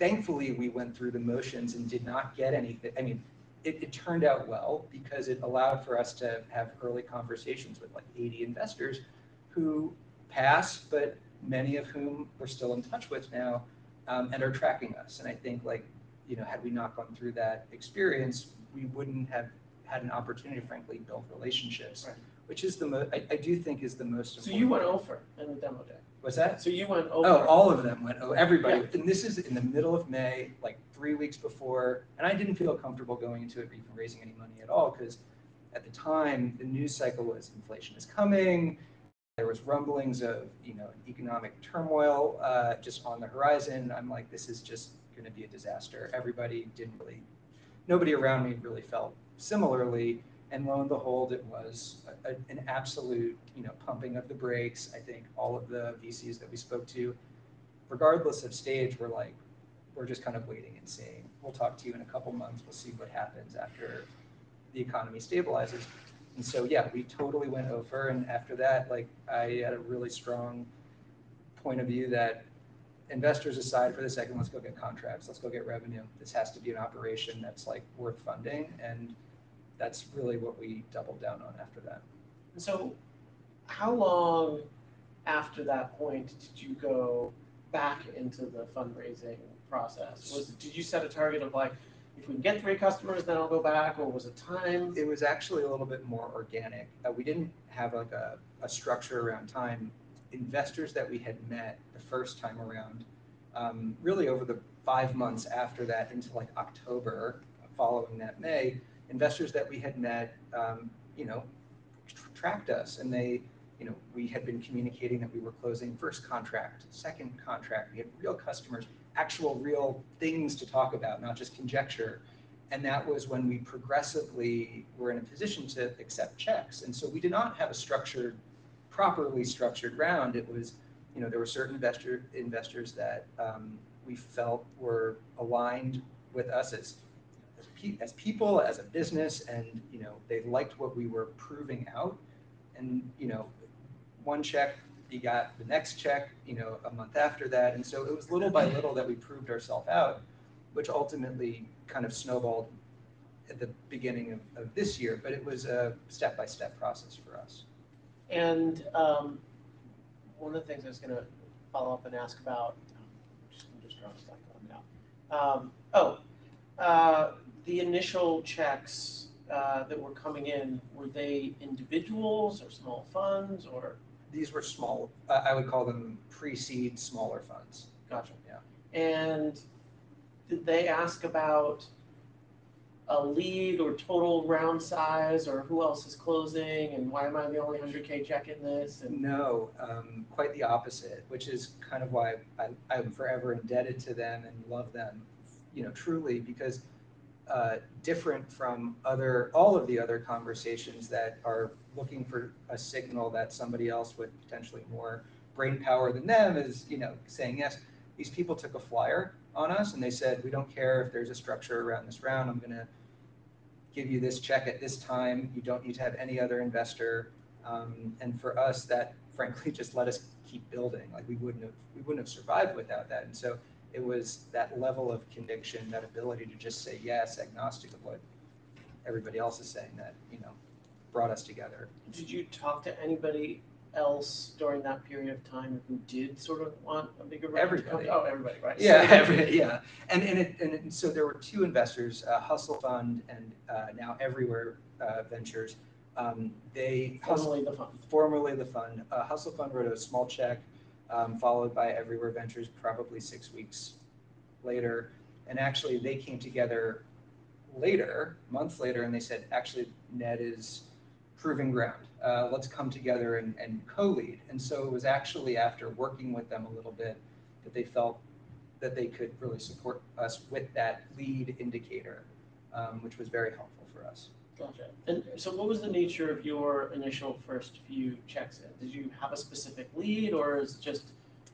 thankfully we went through the motions and did not get anything. I mean, it, it turned out well because it allowed for us to have early conversations with like 80 investors who passed, but many of whom we're still in touch with now um, and are tracking us. And I think like, you know, had we not gone through that experience, we wouldn't have had an opportunity to frankly build relationships, Right. which is the most, I, I do think is the most So important. you went over in the demo day. What's that? So you went over. Oh, all of them went, oh, everybody. Yeah. And this is in the middle of May, like three weeks before. And I didn't feel comfortable going into it even raising any money at all because at the time, the news cycle was inflation is coming. There was rumblings of, you know, economic turmoil uh, just on the horizon. I'm like, this is just going to be a disaster. Everybody didn't really, nobody around me really felt similarly. And lo and behold, it was a, a- an absolute, you know, pumping of the brakes. I think all of the VCs that we spoke to, regardless of stage, were like, we're just kind of waiting and seeing. We'll talk to you in a couple months. We'll see what happens after the economy stabilizes. And so, yeah, we totally went over. And after that, like, I had a really strong point of view that investors aside for the second, let's go get contracts, let's go get revenue. This has to be an operation that's like worth funding. And that's really what we doubled down on after that. So how long after that point did you go back into the fundraising process? Was, did you set a target of like, if we get three customers, then I'll go back, or was it time? It was actually a little bit more organic. Uh, we didn't have like a, a structure around time. Investors that we had met the first time around, um, really over the five months after that into like October following that May, investors that we had met, um, you know, tr- tracked us and they, you know, we had been communicating that we were closing first contract, second contract. We had real customers, actual real things to talk about, not just conjecture. And that was when we progressively were in a position to accept checks. And so we did not have a structured, properly structured round. It was, you know, there were certain investor investors that um, we felt were aligned with us as as, pe- as people, as a business, and you know, they liked what we were proving out. And you know, one check begot the next check, you know, a month after that. And so it was little by little that we proved ourselves out, which ultimately kind of snowballed at the beginning of, of this year. But it was a step by step process for us. And um, one of the things I was gonna follow up and ask about, just, I'm just drawing on now. Um, oh, uh, the initial checks uh, that were coming in, were they individuals or small funds or? These were small, uh, I would call them pre seed smaller funds. Gotcha. Yeah. And did they ask about a lead or total round size or who else is closing and why am I the only hundred K check in this? And No, um, quite the opposite, which is kind of why I, I'm forever indebted to them and love them, you know, truly, because uh, different from other, all of the other conversations that are looking for a signal that somebody else with potentially more brain power than them is, you know, saying yes. These people took a flyer on us and they said, we don't care if there's a structure around this round. I'm gonna give you this check at this time. You don't need to have any other investor. Um, and for us, that frankly just let us keep building. Like we wouldn't have, we wouldn't have survived without that. And so it was that level of conviction, that ability to just say yes, agnostic of what everybody else is saying that, you know, brought us together. Did you talk to anybody else during that period of time who did sort of want a bigger round? Everybody. Oh, everybody, right. Yeah, every, yeah. And, and it, and it- and so there were two investors, uh, Hustle Fund and, uh, now Everywhere, uh, Ventures. Um, they, Hustle, Formerly the fund. formerly the fund, uh, Hustle Fund wrote a small check, um, followed by Everywhere Ventures probably six weeks later. And actually, they came together later, months later, and they said, actually, Ned is proving ground. Uh, let's come together and, and co-lead. And so it was actually after working with them a little bit that they felt that they could really support us with that lead indicator, um, which was very helpful for us. Gotcha. And so what was the nature of your initial first few checks in? Did you have a specific lead or is it just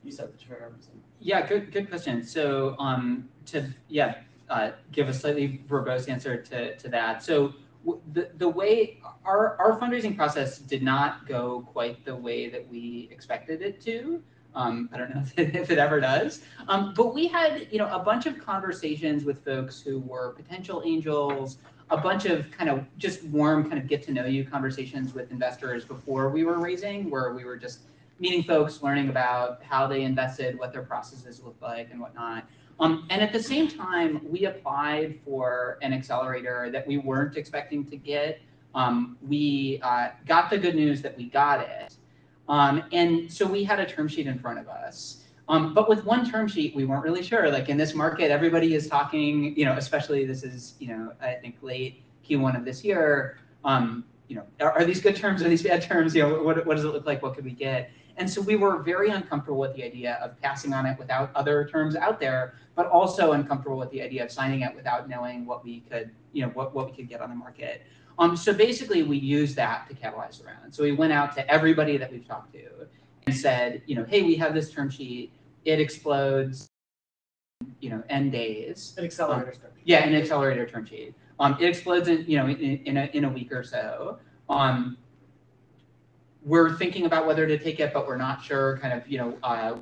you set the terms? and- Yeah, good, good question. So, um, to, yeah, uh, give a slightly verbose answer to, to that. So, w- the, the way, our, our fundraising process did not go quite the way that we expected it to. Um, I don't know if it, ever does. Um, but we had, you know, a bunch of conversations with folks who were potential angels, a bunch of kind of just warm, kind of get to know you conversations with investors before we were raising, where we were just meeting folks, learning about how they invested, what their processes look like, and whatnot. Um, and at the same time, we applied for an accelerator that we weren't expecting to get. Um, we uh, got the good news that we got it. Um, and so we had a term sheet in front of us. Um, but with one term sheet, we weren't really sure. Like in this market, everybody is talking, you know, especially this is, you know, I think late Q1 of this year. Um, you know, are, are these good terms? Are these bad terms? You know, what, what does it look like? What could we get? And so we were very uncomfortable with the idea of passing on it without other terms out there, but also uncomfortable with the idea of signing it without knowing what we could, you know, what, what we could get on the market. Um, so basically, we used that to catalyze the round. So we went out to everybody that we've talked to and said, you know, hey, we have this term sheet. It explodes, you know, n days. An accelerator term sheet. Yeah, an accelerator term sheet. Um, it explodes in, you know, in, in a, in a week or so. Um, we're thinking about whether to take it, but we're not sure kind of, you know, uh,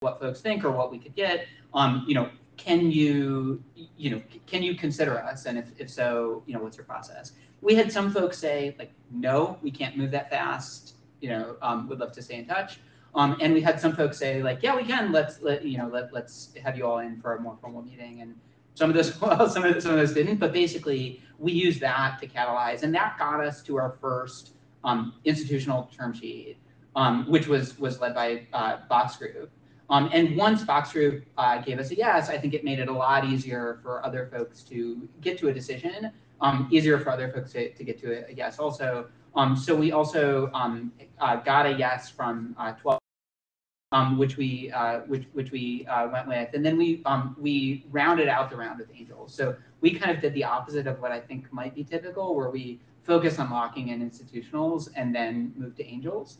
what folks think or what we could get. Um, you know, can you, you know, can you consider us? And if, if so, you know, what's your process? We had some folks say like, no, we can't move that fast. You know, um, would love to stay in touch. Um, and we had some folks say like, yeah, we can. Let's let you know, let let's have you all in for a more formal meeting. And some of those, well, some of some of those didn't. But basically, we used that to catalyze, and that got us to our first um, institutional term sheet, um, which was was led by uh, Box Group. Um, and once Box Group uh, gave us a yes, I think it made it a lot easier for other folks to get to a decision. Um, easier for other folks to, to get to a, a yes also. Um, so we also um, uh, got a yes from uh, 12 um, which we uh, which which we uh, went with, and then we we rounded out the round with angels. So we kind of did the opposite of what I think might be typical, where we focus on locking in institutionals and then move to angels.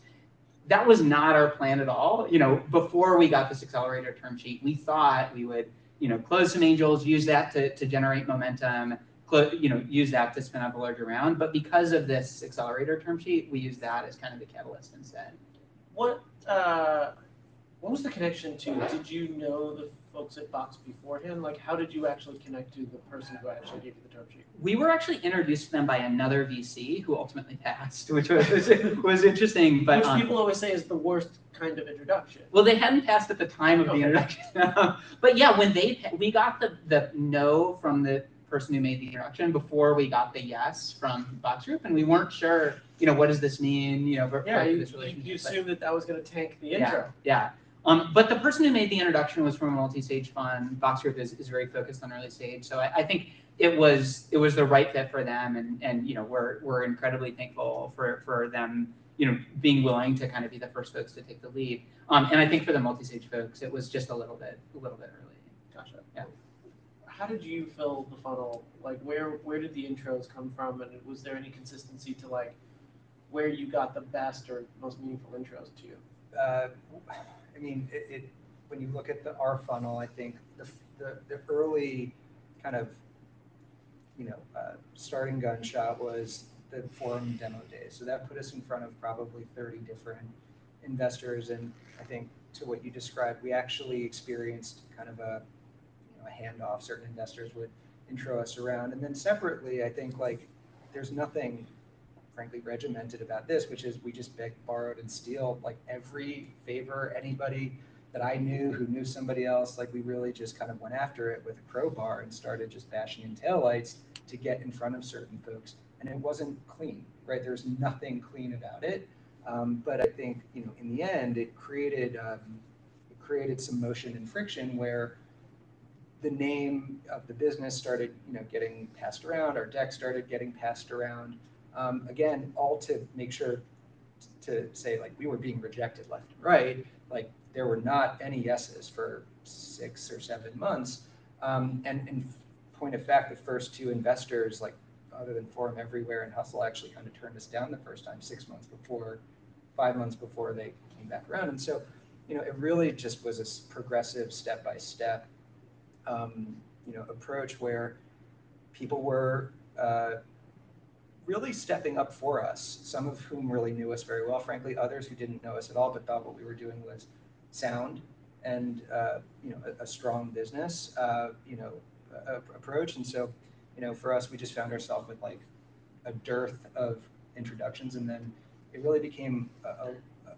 That was not our plan at all. You know, before we got this accelerator term sheet, we thought we would you know close some angels, use that to to generate momentum. Clo- you know, use that to spin up a larger round. But because of this accelerator term sheet, we use that as kind of the catalyst instead. What, uh, what was the connection to, did you know the folks at Box beforehand? Like, how did you actually connect to the person who actually gave you the term sheet? we were actually introduced to them by another VC who ultimately passed, which was was interesting. But Which um, people always say is the worst kind of introduction. well, they hadn't passed at the time of the Okay. introduction. but yeah, when they we got the the no from the person who made the introduction before we got the yes from Box Group, and we weren't sure, you know, what does this mean, you know, for, Yeah, you, this you relationship. you But- assumed that that was gonna tank the Yeah. intro. yeah. Um, but the person who made the introduction was from a multi-stage fund. Box Group is, is very focused on early stage. So I, I think it was it was the right fit for them and and you know we're we're incredibly thankful for for them you know being willing to kind of be the first folks to take the lead. Um, and I think for the multi-stage folks it was just a little bit a little bit early. Gotcha. Yeah. how did you fill the funnel? Like, where where did the intros come from, and was there any consistency to like where you got the best or most meaningful intros to you? Uh, I mean, it, it, when you look at the R funnel, I think the, the, the early kind of, you know, uh, starting gunshot was the forum demo day. So that put us in front of probably 30 different investors. And I think to what you described, we actually experienced kind of a, you know, a handoff. Certain investors would intro us around. And then separately, I think like there's nothing frankly regimented about this, which is we just begged, borrowed, and steal like every favor anybody that I knew who knew somebody else. Like we really just kind of went after it with a crowbar and started just bashing in taillights to get in front of certain folks. And it wasn't clean, right? There's nothing clean about it. Um, but I think you know in the end it created um, it created some motion and friction where the name of the business started you know getting passed around. Our deck started getting passed around. Um, again, all to make sure to say like we were being rejected left and right. Like there were not any yeses for six or seven months. Um, and in point of fact, the first two investors, like other than Forum Everywhere and Hustle, actually kind of turned us down the first time six months before, five months before they came back around. And so, you know, it really just was a progressive step by step, you know, approach where people were. Uh, really stepping up for us, some of whom really knew us very well, frankly, others who didn't know us at all, but thought what we were doing was sound and, uh, you know, a, a strong business, uh, you know, a, approach. And so, you know, for us, we just found ourselves with like a dearth of introductions. And then it really became, a, a, a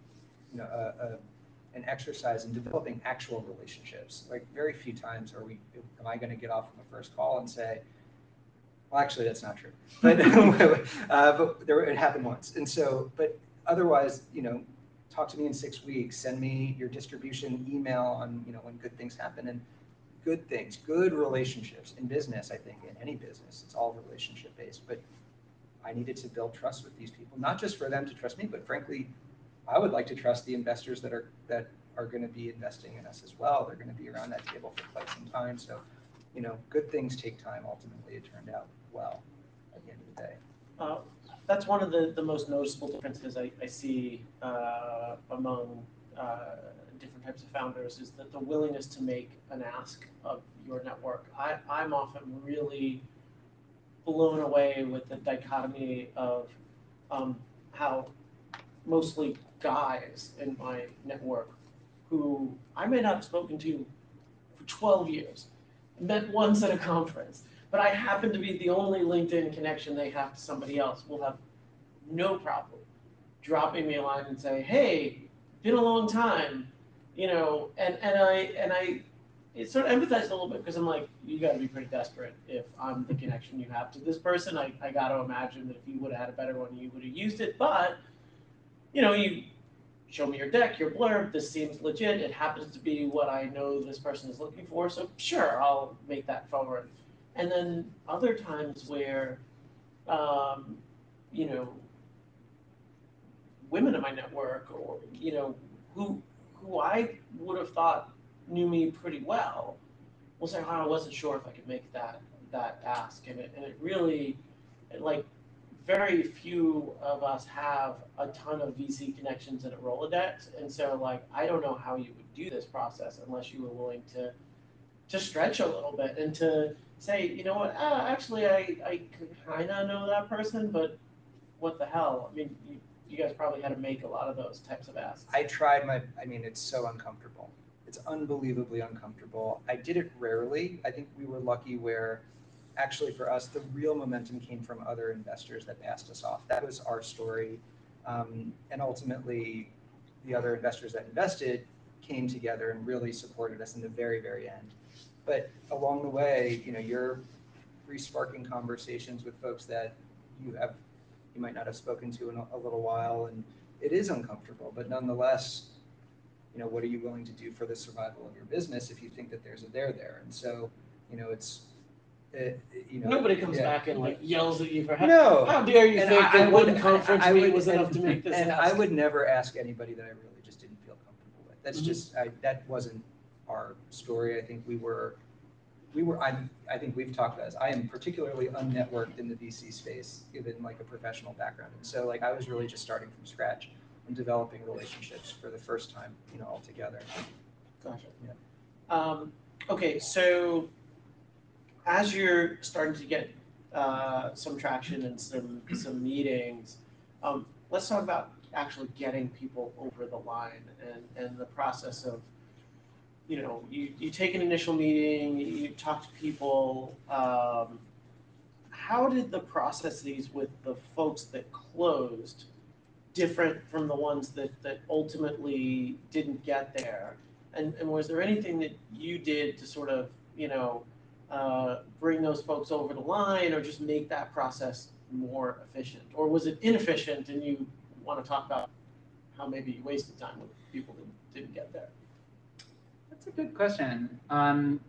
you know, a, an exercise in developing actual relationships. Like very few times are we, am I going to get off on the first call and say, well, actually, that's not true. But, uh, but there, it happened once. And so, but otherwise, you know, talk to me in six weeks. Send me your distribution email on, you know, when good things happen and good things, good relationships in business. I think in any business, it's all relationship based. But I needed to build trust with these people, not just for them to trust me, but frankly, I would like to trust the investors that are that are going to be investing in us as well. They're going to be around that table for quite some time. So, you know, good things take time. Ultimately, it turned out well at the end of the day. Uh, that's one of the, the most noticeable differences I, I see uh, among uh, different types of founders is that the willingness to make an ask of your network. I, I'm often really blown away with the dichotomy of um, how mostly guys in my network who I may not have spoken to for 12 years, met once at a conference, but I happen to be the only LinkedIn connection they have to somebody else, will have no problem dropping me a line and say, "Hey, been a long time," you know, and and I and I it sort of empathized a little bit because I'm like, you got to be pretty desperate if I'm the connection you have to this person. I I got to imagine that if you would have had a better one, you would have used it. But you know, you show me your deck, your blurb. This seems legit. It happens to be what I know this person is looking for. So sure, I'll make that forward. And then other times where, um, you know, women in my network or, you know, who, who I would have thought knew me pretty well will say, oh, I wasn't sure if I could make that, that ask. And it, and it really, like, very few of us have a ton of VC connections in a Rolodex. And so, like, I don't know how you would do this process unless you were willing to, to stretch a little bit and to, say, you know what, uh, actually, I, I kind of know that person, but what the hell? I mean, you, you guys probably had to make a lot of those types of asks. I tried my, I mean, it's so uncomfortable. It's unbelievably uncomfortable. I did it rarely. I think we were lucky where actually for us, the real momentum came from other investors that passed us off. That was our story. Um, and ultimately, the other investors that invested came together and really supported us in the very, very end. But along the way, you know, you're resparking conversations with folks that you have, you might not have spoken to in a, a little while, and it is uncomfortable. But nonetheless, you know, what are you willing to do for the survival of your business if you think that there's a there there? And so, you know, it's, it, you know, Nobody comes yeah. back and like yells at you for how, No. how dare you And think I- I that would- one conference I- I would- was enough to make this And I would never ask anybody that I really just didn't feel comfortable with. That's Mhm. just, I, that wasn't our story. I think we were, we were, I'm, I think we've talked about this, I am particularly unnetworked in the VC space, given like a professional background. And so like I was really just starting from scratch and developing relationships for the first time, you know, altogether. Gotcha. Yeah. Um, okay, so as you're starting to get uh, some traction and some some meetings, um, let's talk about actually getting people over the line and and the process of, you know, you you take an initial meeting, you talk to people. Um, how did the processes with the folks that closed different from the ones that that ultimately didn't get there? And, and was there anything that you did to sort of, you know, uh, bring those folks over the line or just make that process more efficient? Or was it inefficient and you want to talk about how maybe you wasted time with people that didn't get there? That's a good question. Um,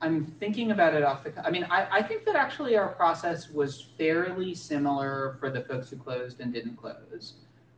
I'm thinking about it off the, I mean, I, I think that actually our process was fairly similar for the folks who closed and didn't close.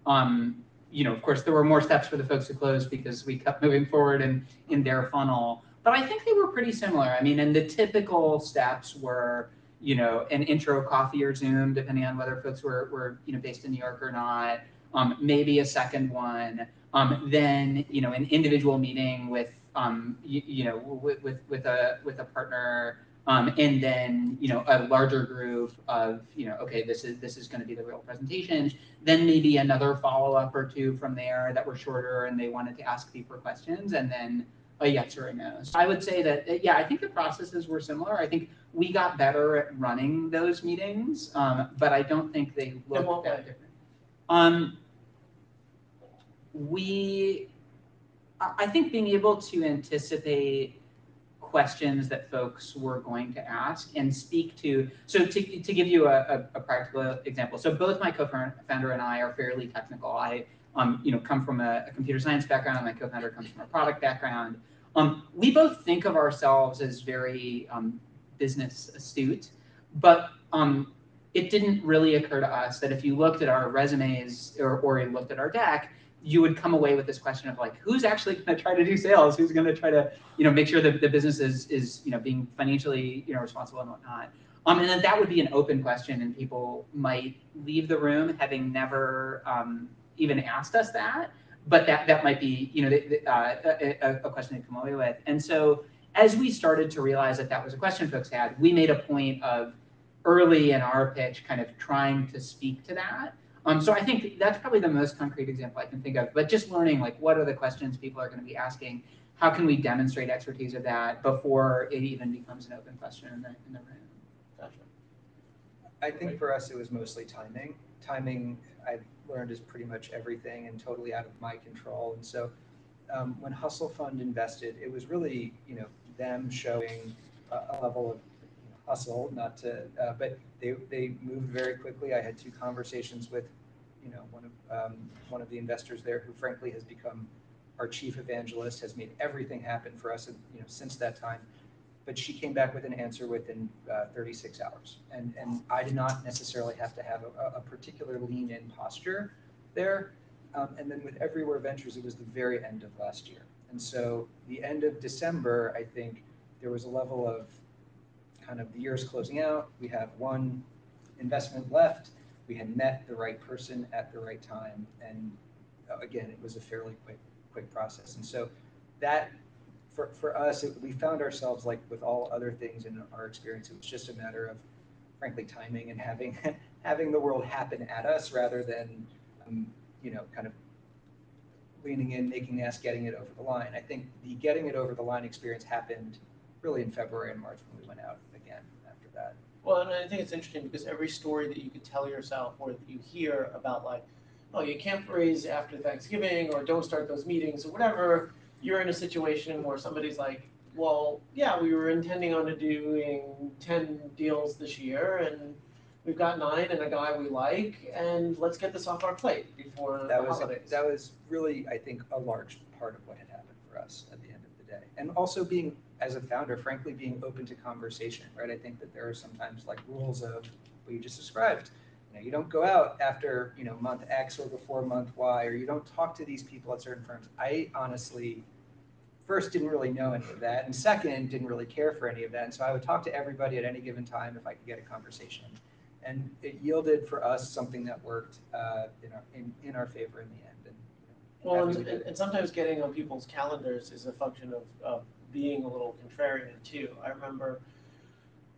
Um, you know, of course, there were more steps for the folks who closed because we kept moving forward in, in their funnel. But I think they were pretty similar. I mean, and the typical steps were, you know, an intro coffee or Zoom, depending on whether folks were, were you know, based in New York or not. Um, maybe a second one. Um, then, you know, an individual meeting with, um, you, you know, with, with, with a with a partner um, and then you know a larger group of you know okay this is this is going to be the real presentation. Then maybe another follow-up or two from there that were shorter and they wanted to ask deeper questions and then a yes or a no. So i would say that yeah i think the processes were similar. I think we got better at running those meetings um, but i don't think they looked that way? different. Um, we I think being able to anticipate questions that folks were going to ask and speak to. So to, to give you a, a, practical example, so both my co-founder and I are fairly technical. I um, you know come from a, a computer science background, and my co-founder comes from a product background. Um, we both think of ourselves as very um, business astute, but um, it didn't really occur to us that if you looked at our resumes or, or you looked at our deck, you would come away with this question of like, who's actually going to try to do sales? Who's going to try to, you know, make sure that the business is, is, you know, being financially, you know, responsible and whatnot. Um, and then that would be an open question, and people might leave the room having never um, even asked us that. But that that might be, you know, uh, a, a, a question to come away with. And so as we started to realize that that was a question folks had, we made a point of early in our pitch, kind of trying to speak to that. Um, so I think that's probably the most concrete example I can think of. But just learning like what are the questions people are going to be asking, how can we demonstrate expertise of that before it even becomes an open question in the in the room. Gotcha. I think for us, it was mostly timing. Timing, I've learned, is pretty much everything and totally out of my control. And so um, when Hustle Fund invested, it was really, you know, them showing a, a level of you know, hustle, not to, uh, but they, they moved very quickly. I had two conversations with, you know, one of, um, one of the investors there who frankly has become our chief evangelist, has made everything happen for us, you know, since that time but she came back with an answer within uh, 36 hours. And, and I did not necessarily have to have a, a particular lean in posture there. Um, and then with Everywhere Ventures, it was the very end of last year. And so the end of December, I think there was a level of kind of the year's closing out. We have one investment left. We had met the right person at the right time. And uh, again, it was a fairly quick, quick process. And so that for, for us, it, we found ourselves like with all other things in our experience, it was just a matter of frankly timing and having having the world happen at us rather than um, you know kind of leaning in, making us getting it over the line. I think the getting it over the line experience happened really in February and March when we went out that. Well, and I think it's interesting because every story that you could tell yourself or that you hear about like, oh, you can't raise after Thanksgiving or don't start those meetings or whatever, you're in a situation where somebody's like, well, yeah, we were intending on doing ten deals this year and we've got nine and a guy we like and let's get this off our plate before the was holidays. that was really, I think, a large part of what had happened for us at the end of the day, and also being as a founder, frankly, being open to conversation. Right, I think that there are sometimes like rules of what you just described. You know, you don't go out after you know month X or before month Y, or you don't talk to these people at certain firms. I honestly, first didn't really know any of that, and second didn't really care for any of that. And so I would talk to everybody at any given time if I could get a conversation, and it yielded for us something that worked uh, in our in, in our favor in the end. And, you know, Well, and, we did it. and sometimes getting on people's calendars is a function of, of being a little contrarian too. I remember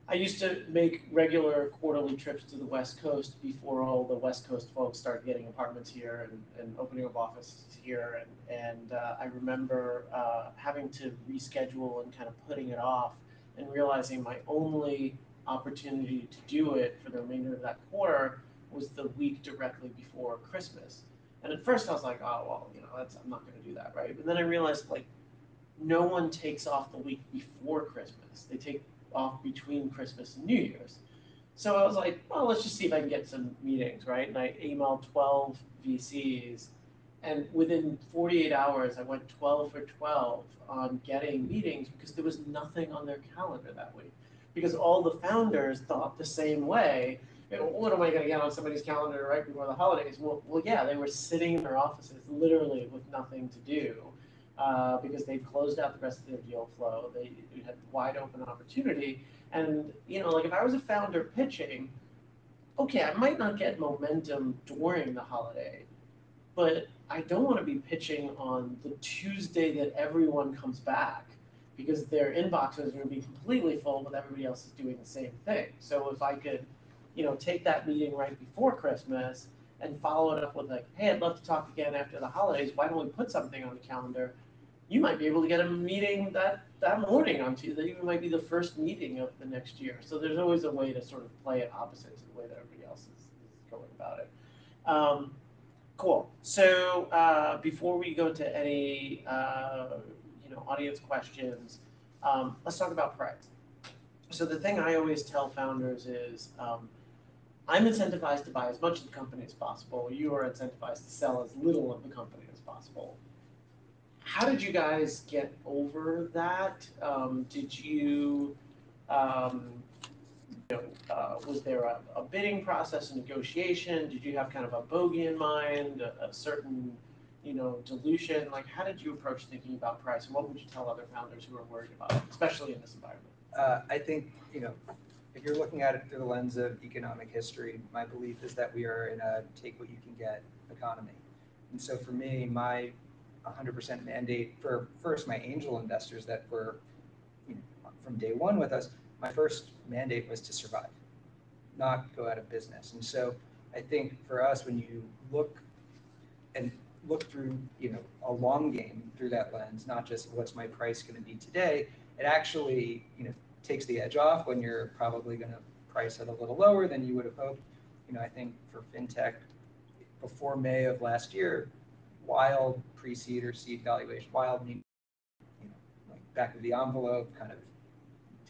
I used to make regular quarterly trips to the West Coast before all the West Coast folks started getting apartments here and, and opening up offices here. And, and uh, I remember uh, having to reschedule and kind of putting it off and realizing my only opportunity to do it for the remainder of that quarter was the week directly before Christmas. And at first I was like, oh, well, you know, that's, I'm not going to do that, right? But then I realized, like, no one takes off the week before Christmas. They take off between Christmas and New Year's. So I was like, well, let's just see if I can get some meetings, right? And I emailed 12 VCs. And within 48 hours, I went 12 for 12 on getting meetings because there was nothing on their calendar that week. Because all the founders thought the same way. What am I going to get on somebody's calendar right before the holidays? Well, well, yeah, they were sitting in their offices literally with nothing to do uh, because they'd closed out the rest of their deal flow. They had wide open opportunity. And, you know, like if I was a founder pitching, okay, I might not get momentum during the holiday, but I don't want to be pitching on the Tuesday that everyone comes back because their inboxes are going to be completely full with everybody else is doing the same thing. So if I could, you know, take that meeting right before Christmas and follow it up with like, hey, I'd love to talk again after the holidays. Why don't we put something on the calendar? You might be able to get a meeting that that morning on Tuesday. Even might be the first meeting of the next year. So there's always a way to sort of play it opposite to the way that everybody else is, is going about it. Um, cool. So uh, before we go to any uh, you know audience questions, um, let's talk about price. So the thing I always tell founders is. Um, I'm incentivized to buy as much of the company as possible. You are incentivized to sell as little of the company as possible. How did you guys get over that? Um, did you, um, you know, uh, was there a, a bidding process, a negotiation? Did you have kind of a bogey in mind, a, a certain, you know, dilution? Like, how did you approach thinking about price, and what would you tell other founders who are worried about it, especially in this environment? Uh, I think, you know, if you're looking at it through the lens of economic history, my belief is that we are in a take what you can get economy. And so for me, my 100% mandate for first my angel investors that were you know, from day one with us, my first mandate was to survive, not go out of business. And so I think for us, when you look and look through, you know, a long game through that lens, not just what's my price going to be today, it actually, you know, takes the edge off when you're probably going to price it a little lower than you would have hoped. You know, I think for fintech, before May of last year, wild pre-seed or seed valuation, wild mean, you know, like back of the envelope, kind of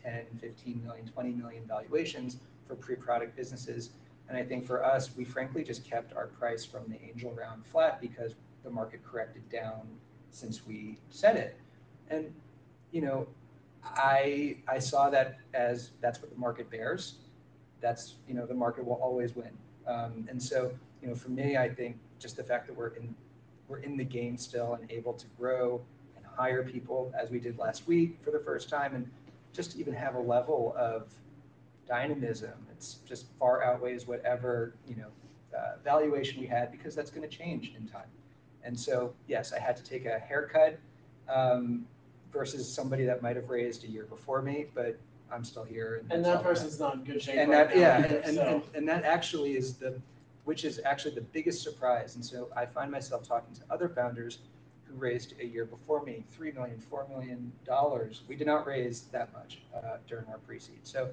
10, 15 million, 20 million valuations for pre-product businesses. And I think for us, we frankly just kept our price from the angel round flat because the market corrected down since we said it. And, you know, I I saw that as that's what the market bears. That's you know the market will always win. Um, and so you know for me, I think just the fact that we're in we're in the game still and able to grow and hire people as we did last week for the first time, and just to even have a level of dynamism. It's just far outweighs whatever you know uh, valuation we had because that's going to change in time. And so yes, I had to take a haircut. Um, versus somebody that might have raised a year before me, but I'm still here. And that's that person's not in good shape And right that, now yeah, and, so- and, and that actually is the, which is actually the biggest surprise. And so I find myself talking to other founders who raised a year before me, three million, four million dollars. We did not raise that much uh, during our pre-seed. So,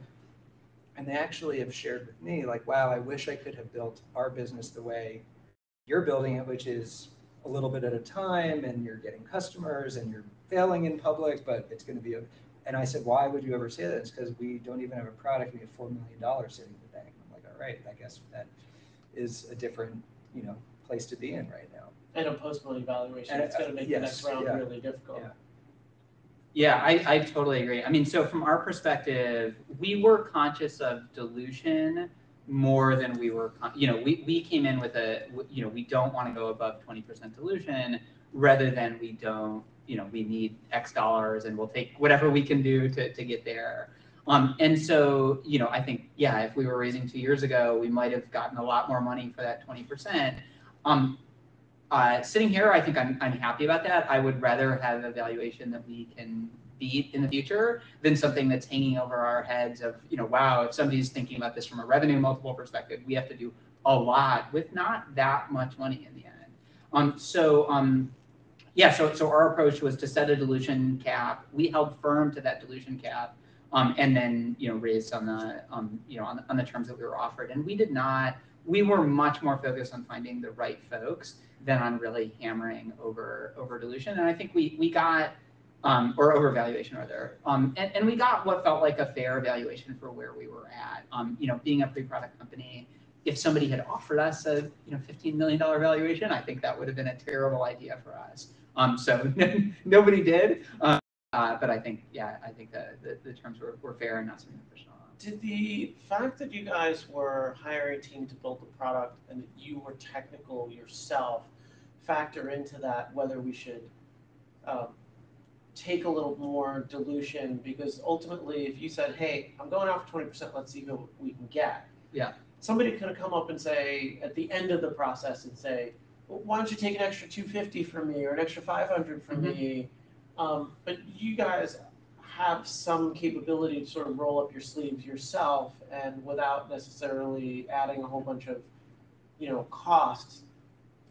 and they actually have shared with me, like, wow, I wish I could have built our business the way you're building it, which is a little bit at a time, and you're getting customers, and you're failing in public, but it's going to be a. And I said, why would you ever say that? It's because we don't even have a product. We have four million dollars sitting in the bank. I'm like, all right, I guess that is a different, you know, place to be in right now. And a post-money valuation, And, it's gonna uh, make the next round yeah, really difficult. yeah. Yeah, I, I totally agree. I mean, so from our perspective, we were conscious of dilution more than we were, con- you know, we, we came in with a, you know, we don't want to go above twenty percent dilution rather than we don't, you know, we need X dollars and we'll take whatever we can do to, to get there. Um, and so, you know, I think, yeah, if we were raising two years ago, we might have gotten a lot more money for that twenty percent. Um, uh, sitting here, I think I'm, I'm happy about that. I would rather have a valuation that we can beat in the future than something that's hanging over our heads of, you know, wow, if somebody's thinking about this from a revenue multiple perspective, we have to do a lot with not that much money in the end. Um, so, um, yeah, so, so our approach was to set a dilution cap. We held firm to that dilution cap. Um, and then, you know, raised on the, um, you know, on the, on the terms that we were offered. And we did not, we were much more focused on finding the right folks than on really hammering over, over dilution. And I think we, we got, um, or over valuation rather. Um, and, and we got what felt like a fair valuation for where we were at. Um, you know, being a pre-product company, if somebody had offered us a, you know, $15 million valuation, I think that would have been a terrible idea for us. Um, so nobody did. Uh, but I think, yeah, I think the, the, the terms were, were fair and not something on. Did the fact that you guys were hiring a team to build the product and that you were technical yourself factor into that whether we should um, take a little more dilution? Because ultimately, if you said, "Hey, I'm going out for twenty percent, let's see what we can get," Yeah. somebody could have come up and say at the end of the process and say, well, "Why don't you take an extra two fifty from me or an extra five hundred from Mhm. me?" Um, but you guys have some capability to sort of roll up your sleeves yourself and without necessarily adding a whole bunch of, you know, costs,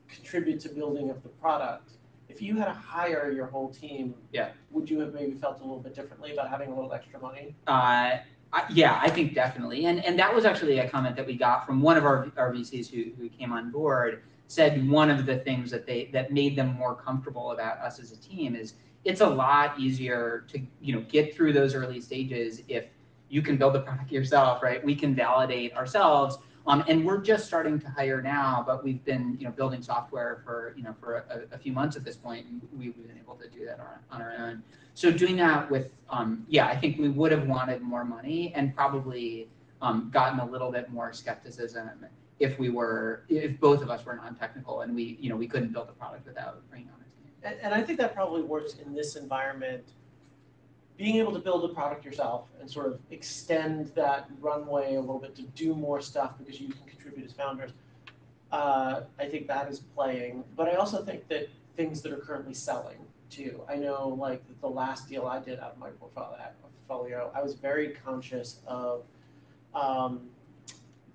contribute to building up the product. If you had to hire your whole team, Yeah. would you have maybe felt a little bit differently about having a little extra money? Uh, I, yeah, I think definitely. And, and that was actually a comment that we got from one of our, our VCs who, who came on board, said one of the things that they, that made them more comfortable about us as a team is it's a lot easier to, you know, get through those early stages if you can build the product yourself, right? We can validate ourselves. Um, and we're just starting to hire now, but we've been, you know, building software for, you know, for a, a few months at this point, and we've been able to do that on, our own. So doing that with, um, yeah, I think we would have wanted more money and probably um, gotten a little bit more skepticism if we were, if both of us were non-technical and we, you know, we couldn't build a product without bringing on. And, and I think that probably works in this environment. Being able to build a product yourself and sort of extend that runway a little bit to do more stuff because you can contribute as founders. Uh, I think that is playing, but I also think that things that are currently selling too. I know like the last deal I did out of my portfolio, I was very conscious of um,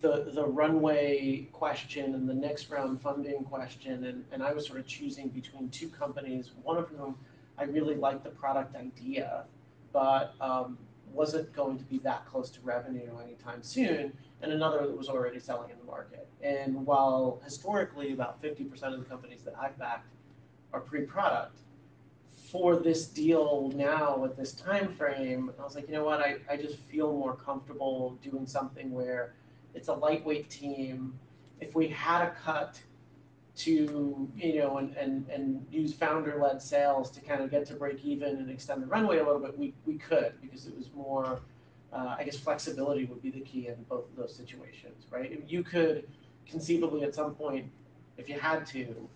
the the runway question and the next round funding question, and, and I was sort of choosing between two companies, one of whom I really liked the product idea, but um, wasn't going to be that close to revenue anytime soon, and another that was already selling in the market. And while historically about 50% of the companies that I've backed are pre-product, for this deal now with this time frame, I was like, you know what, I, I just feel more comfortable doing something where it's a lightweight team. If we had a cut to, you know, and, and, and use founder-led sales to kind of get to break even and extend the runway a little bit, we, we could because it was more, uh, I guess flexibility would be the key in both of those situations, right? You could conceivably at some point, if you had to,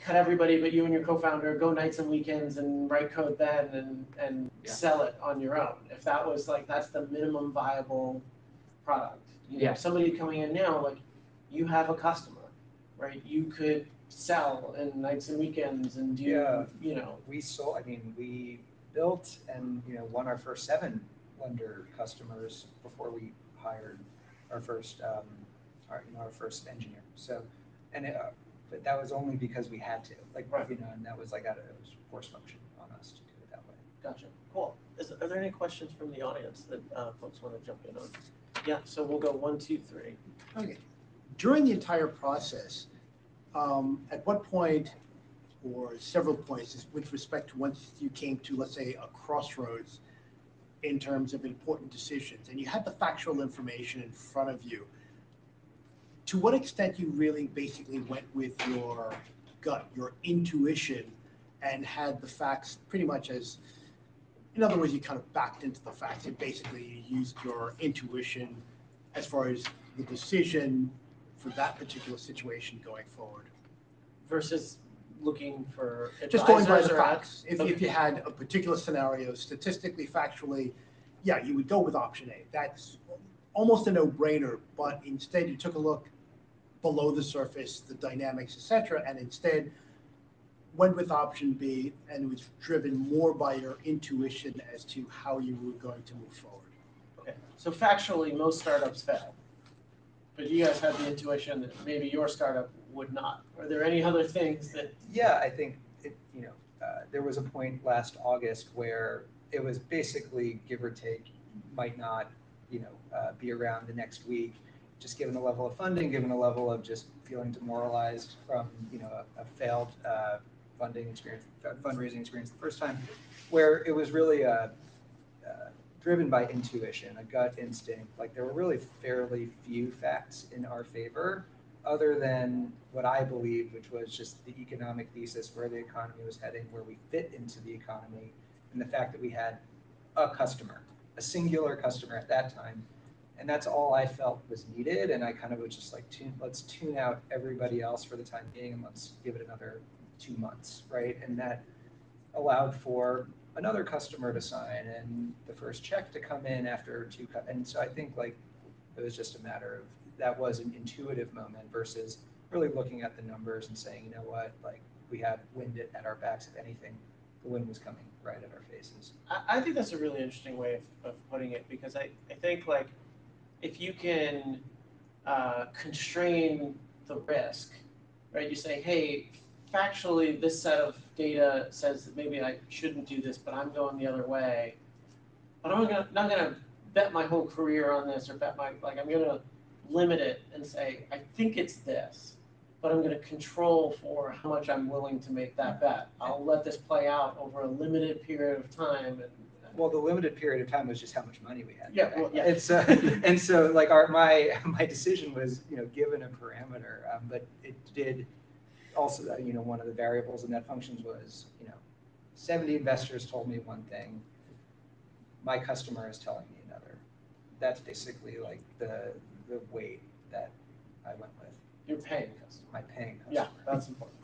cut everybody but you and your co-founder, go nights and weekends and write code then and, and Yeah. sell it on your own. If that was like, that's the minimum viable product. You know, Yeah. somebody coming in now, like you have a customer, right? You could sell in nights and weekends and do, Yeah. you know, We sold, I mean, we built and, you know, won our first seven lender customers before we hired our first, um, our, you know, our first engineer. So, and it, uh, but that was only because we had to, like, Right. you know, and that was like, out of- it was force function on us to do it that way. Gotcha. Cool. Is, are there any questions from the audience that uh, folks want to jump in on? Yeah, so we'll go one, two, three. Okay. During the entire process, um, at what point, or several points, is with respect to once you came to, let's say, a crossroads in terms of important decisions, and you had the factual information in front of you, to what extent you really basically went with your gut, your intuition, and had the facts pretty much as, in other words, you kind of backed into the facts, and basically you used your intuition as far as the decision for that particular situation going forward. versus looking for Just going by advisors the or facts, if, if you had a particular scenario, statistically, factually, yeah, you would go with option A. That's almost a no-brainer, but instead you took a look below the surface, the dynamics, et cetera, and instead went with option B and was driven more by your intuition as to how you were going to move forward. Okay, so factually, most startups fail. But you guys had the intuition that maybe your startup would not. Are there any other things that, Yeah, I think it, you know, uh, there was a point last August where it was basically give or take, might not, you know, uh, be around the next week, just given the level of funding, given the level of just feeling demoralized from, you know, a, a failed uh, funding experience, fundraising experience the first time, where it was really uh, uh, driven by intuition, a gut instinct. Like there were really fairly few facts in our favor other than what I believed, which was just the economic thesis, where the economy was heading, where we fit into the economy, and the fact that we had a customer, a singular customer at that time. And that's all I felt was needed. And I kind of was just like, tune, let's tune out everybody else for the time being and let's give it another two months, right? And that allowed for another customer to sign and the first check to come in after two. And so I think like it was just a matter of that was an intuitive moment versus really looking at the numbers and saying, you know what, like we have wind at, at our backs. If anything, the wind was coming right at our faces. I, I think that's a really interesting way of, of putting it because I, I think like if you can uh, constrain the risk, right? You say, hey, factually, this set of data says that maybe I shouldn't do this, but I'm going the other way. But I'm gonna, not gonna bet my whole career on this or bet my, like, I'm gonna limit it and say, I think it's this, but I'm gonna control for how much I'm willing to make that bet. I'll let this play out over a limited period of time and. Well, the limited period of time was just how much money we had. Yeah, well, yeah. It's, uh, and so like our, my, my decision was, you know, given a parameter, um, but it did also, uh, you know, one of the variables in that functions was, you know, seventy investors told me one thing, my customer is telling me another. That's basically like the, the weight that I went with, You're paying customers. my paying customer. Yeah, that's important.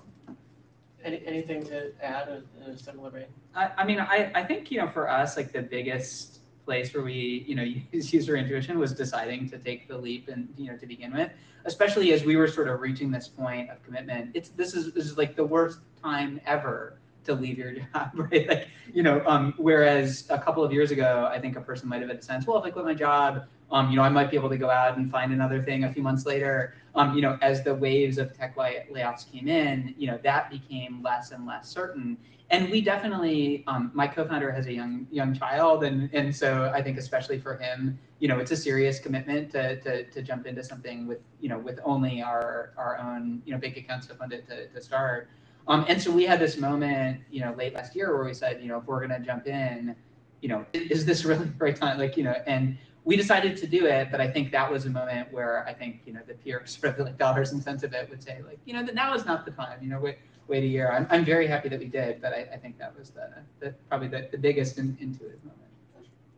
Any, anything to add in in a similar vein? I, I mean, I, I think, you know, for us, like the biggest place where we, you know, use user intuition was deciding to take the leap and, you know, to begin with, especially as we were sort of reaching this point of commitment. It's, this is, this is like the worst time ever to leave your job, right? Like, you know, um, whereas a couple of years ago, I think a person might have had the sense, well, if I quit my job, um, you know, I might be able to go out and find another thing a few months later. Um, you know, as the waves of tech lay- layoffs came in, you know, that became less and less certain. And we definitely, um, my co-founder has a young young child, and and so I think especially for him, you know, it's a serious commitment to to, to jump into something with you know with only our our own you know bank accounts to fund it to, to start. Um, and so we had this moment, you know, late last year where we said, you know, if we're gonna jump in, you know, is this really the right time? Like, you know, and we decided to do it, but I think that was a moment where I think, you know, the pure sort of like dollars and cents of it would say like, you know, that now is not the time, you know, wait, wait a year. I'm, I'm very happy that we did, but I, I think that was the, the, probably the, the biggest in, intuitive moment.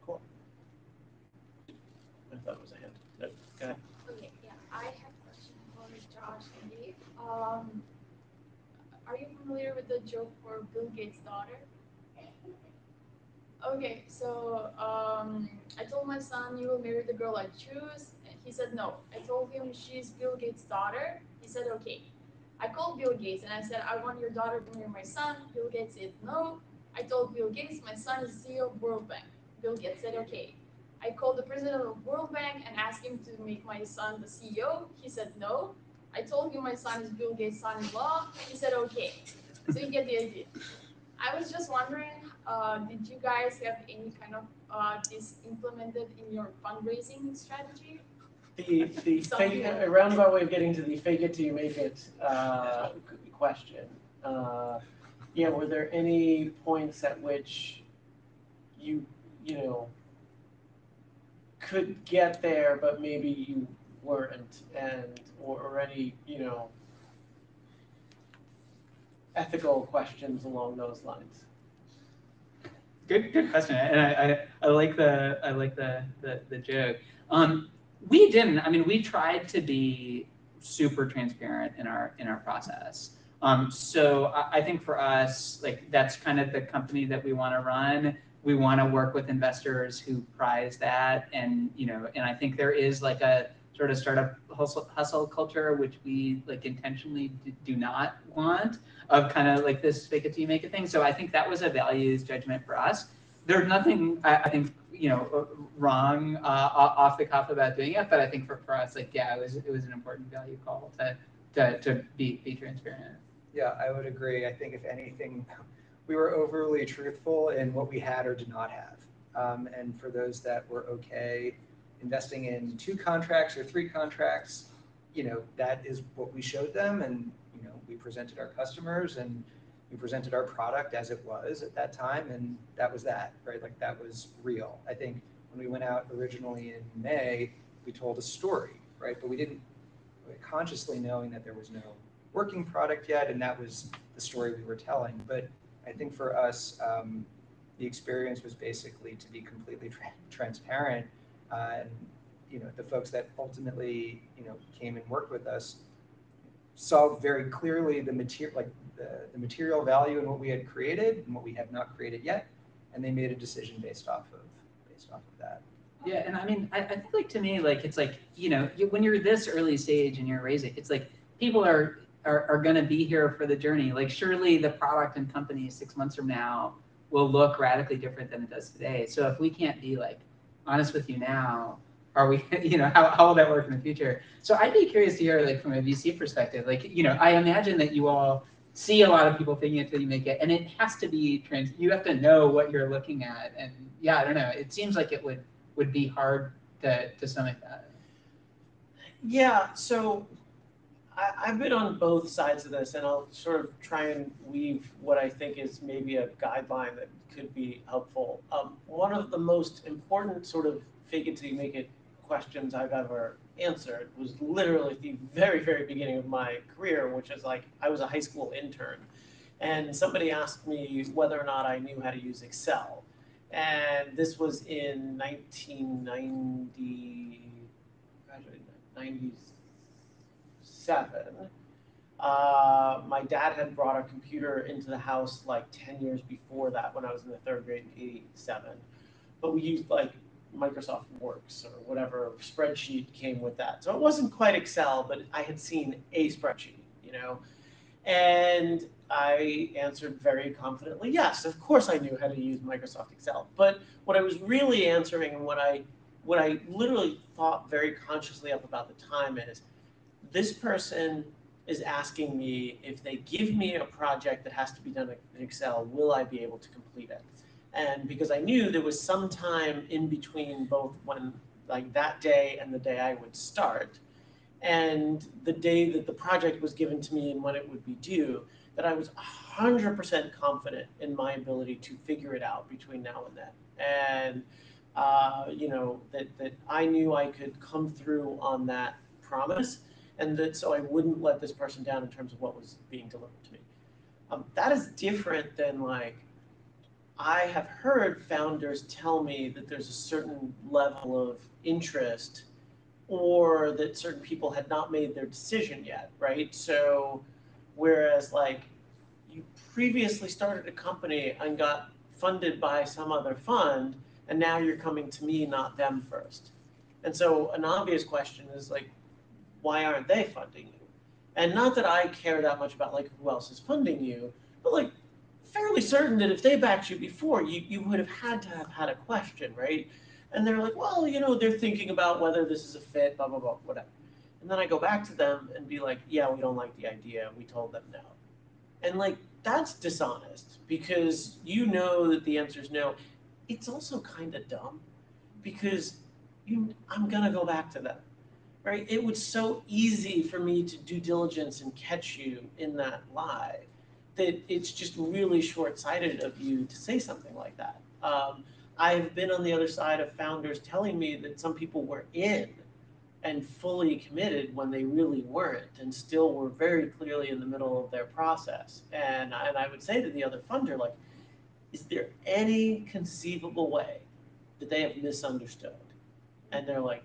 Cool. I thought it was a hint. But, go ahead. Okay, yeah, I have a question for Josh and Dave. Um, are you familiar with the joke for Bill Gates' daughter? Okay, so um, I told my son you will marry the girl I choose. And he said no. I told him she's Bill Gates' daughter. He said okay. I called Bill Gates and I said I want your daughter to marry my son. Bill Gates said no. I told Bill Gates my son is CEO of World Bank. Bill Gates said okay. I called the president of World Bank and asked him to make my son the CEO. He said no. I told him my son is Bill Gates' son-in-law. He said okay. So you get the idea. I was just wondering, uh, did you guys have any kind of uh, this implemented in your fundraising strategy? The, the fake, a roundabout way of getting to the fake it till you make it, uh, question. Uh, yeah, were there any points at which you, you know, could get there, but maybe you weren't, and, or, any, you know, ethical questions along those lines? Good, good question, and I, I, I like the, I like the, the, the joke. Um, we didn't. I mean, we tried to be super transparent in our in our process. Um, so I, I think for us, like that's kind of the company that we want to run. We want to work with investors who prize that, and you know, and I think there is like a sort of startup hustle, hustle culture, which we like intentionally d- do not want, of kind of like this fake it till you make it thing. So I think that was a values judgment for us. There's nothing I, I think you know wrong uh, off the cuff about doing it, but I think for, for us, like yeah, it was it was an important value call to to, to be be transparent. Yeah, I would agree. I think if anything, we were overly truthful in what we had or did not have. Um, and for those that were okay investing in two contracts or three contracts, you know, that is what we showed them and, you know, we presented our customers and we presented our product as it was at that time and that was that, right? Like that was real. I think when we went out originally in May, we told a story, right? But we didn't consciously knowing that there was no working product yet, and that was the story we were telling. But I think for us, um, the experience was basically to be completely tra- transparent, uh, and you know, the folks that ultimately you know came and worked with us saw very clearly the material, like the, the material value in what we had created and what we have not created yet, and they made a decision based off of based off of that. Yeah, and I mean, I, I think like to me, like it's like you know, you, when you're this early stage and you're raising, it's like people are are, are going to be here for the journey. Like surely the product and company six months from now will look radically different than it does today. So if we can't be like honest with you now, are we, you know, how, how will that work in the future? So I'd be curious to hear like from a VC perspective, like, you know, I imagine that you all see a lot of people thinking until you make it and it has to be trans, you have to know what you're looking at. And yeah, I don't know, it seems like it would, would be hard to, to stomach that. Yeah, so I, I've been on both sides of this, and I'll sort of try and weave what I think is maybe a guideline that could be helpful. Um, one of the most important sort of fake it till you make it questions I've ever answered was literally the very, very beginning of my career, which is like I was a high school intern. And somebody asked me whether or not I knew how to use Excel. And this was in 1990, graduated 97. Uh, my dad had brought a computer into the house like 10 years before that when I was in the third grade in 87. But we used like Microsoft Works or whatever spreadsheet came with that. So it wasn't quite Excel, but I had seen a spreadsheet, you know. And I answered very confidently, yes, of course I knew how to use Microsoft Excel. But what I was really answering and what I what I literally thought very consciously up about the time is this person is asking me if they give me a project that has to be done in Excel, will I be able to complete it? And because I knew there was some time in between both when like that day and the day I would start and the day that the project was given to me and when it would be due, that I was 100% confident in my ability to figure it out between now and then. And, uh, you know, that, that I knew I could come through on that promise and that so I wouldn't let this person down in terms of what was being delivered to me. Um, that is different than like, I have heard founders tell me that there's a certain level of interest or that certain people had not made their decision yet, right? So, whereas like you previously started a company and got funded by some other fund, and now you're coming to me, not them first. And so, an obvious question is like, why aren't they funding you? And not that I care that much about like who else is funding you, but like fairly certain that if they backed you before, you, you would have had to have had a question, right? And they're like, well, you know, they're thinking about whether this is a fit, blah, blah, blah, whatever. And then I go back to them and be like, yeah, we don't like the idea. We told them no. And like, that's dishonest because you know that the answer is no. It's also kind of dumb because you, I'm going to go back to them, right? It was so easy for me to do diligence and catch you in that lie that it's just really short-sighted of you to say something like that. Um, I've been on the other side of founders telling me that some people were in and fully committed when they really weren't and still were very clearly in the middle of their process. And, and I would say to the other funder, like, is there any conceivable way that they have misunderstood? And they're like,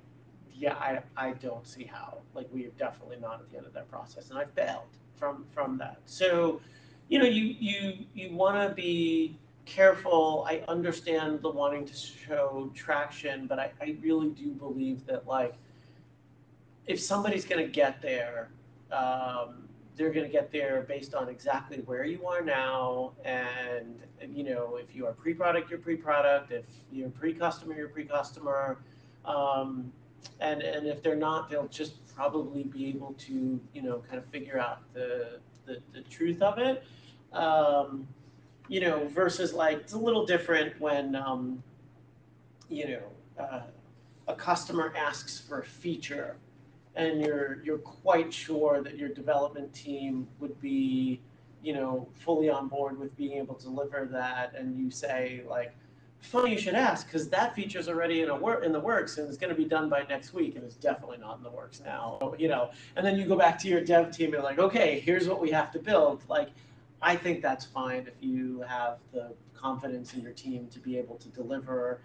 yeah, I, I don't see how. Like we are definitely not at the end of that process, and I've failed from from that. So, you know, you you you want to be careful. I understand the wanting to show traction, but I, I really do believe that like if somebody's going to get there, um, they're going to get there based on exactly where you are now, and, you know if you are pre-product, you're pre-product. If you're pre-customer, you're pre-customer. Um, and and if they're not, they'll just probably be able to you know kind of figure out the the, the truth of it. Um, you know, versus like it's a little different when um, you know uh, a customer asks for a feature and you're you're quite sure that your development team would be you know fully on board with being able to deliver that and you say like funny you should ask because that feature is already in a work in the works and it's going to be done by next week and it's definitely not in the works now you know? And then you go back to your dev team and you're like okay here's what we have to build. Like i think that's fine if you have the confidence in your team to be able to deliver.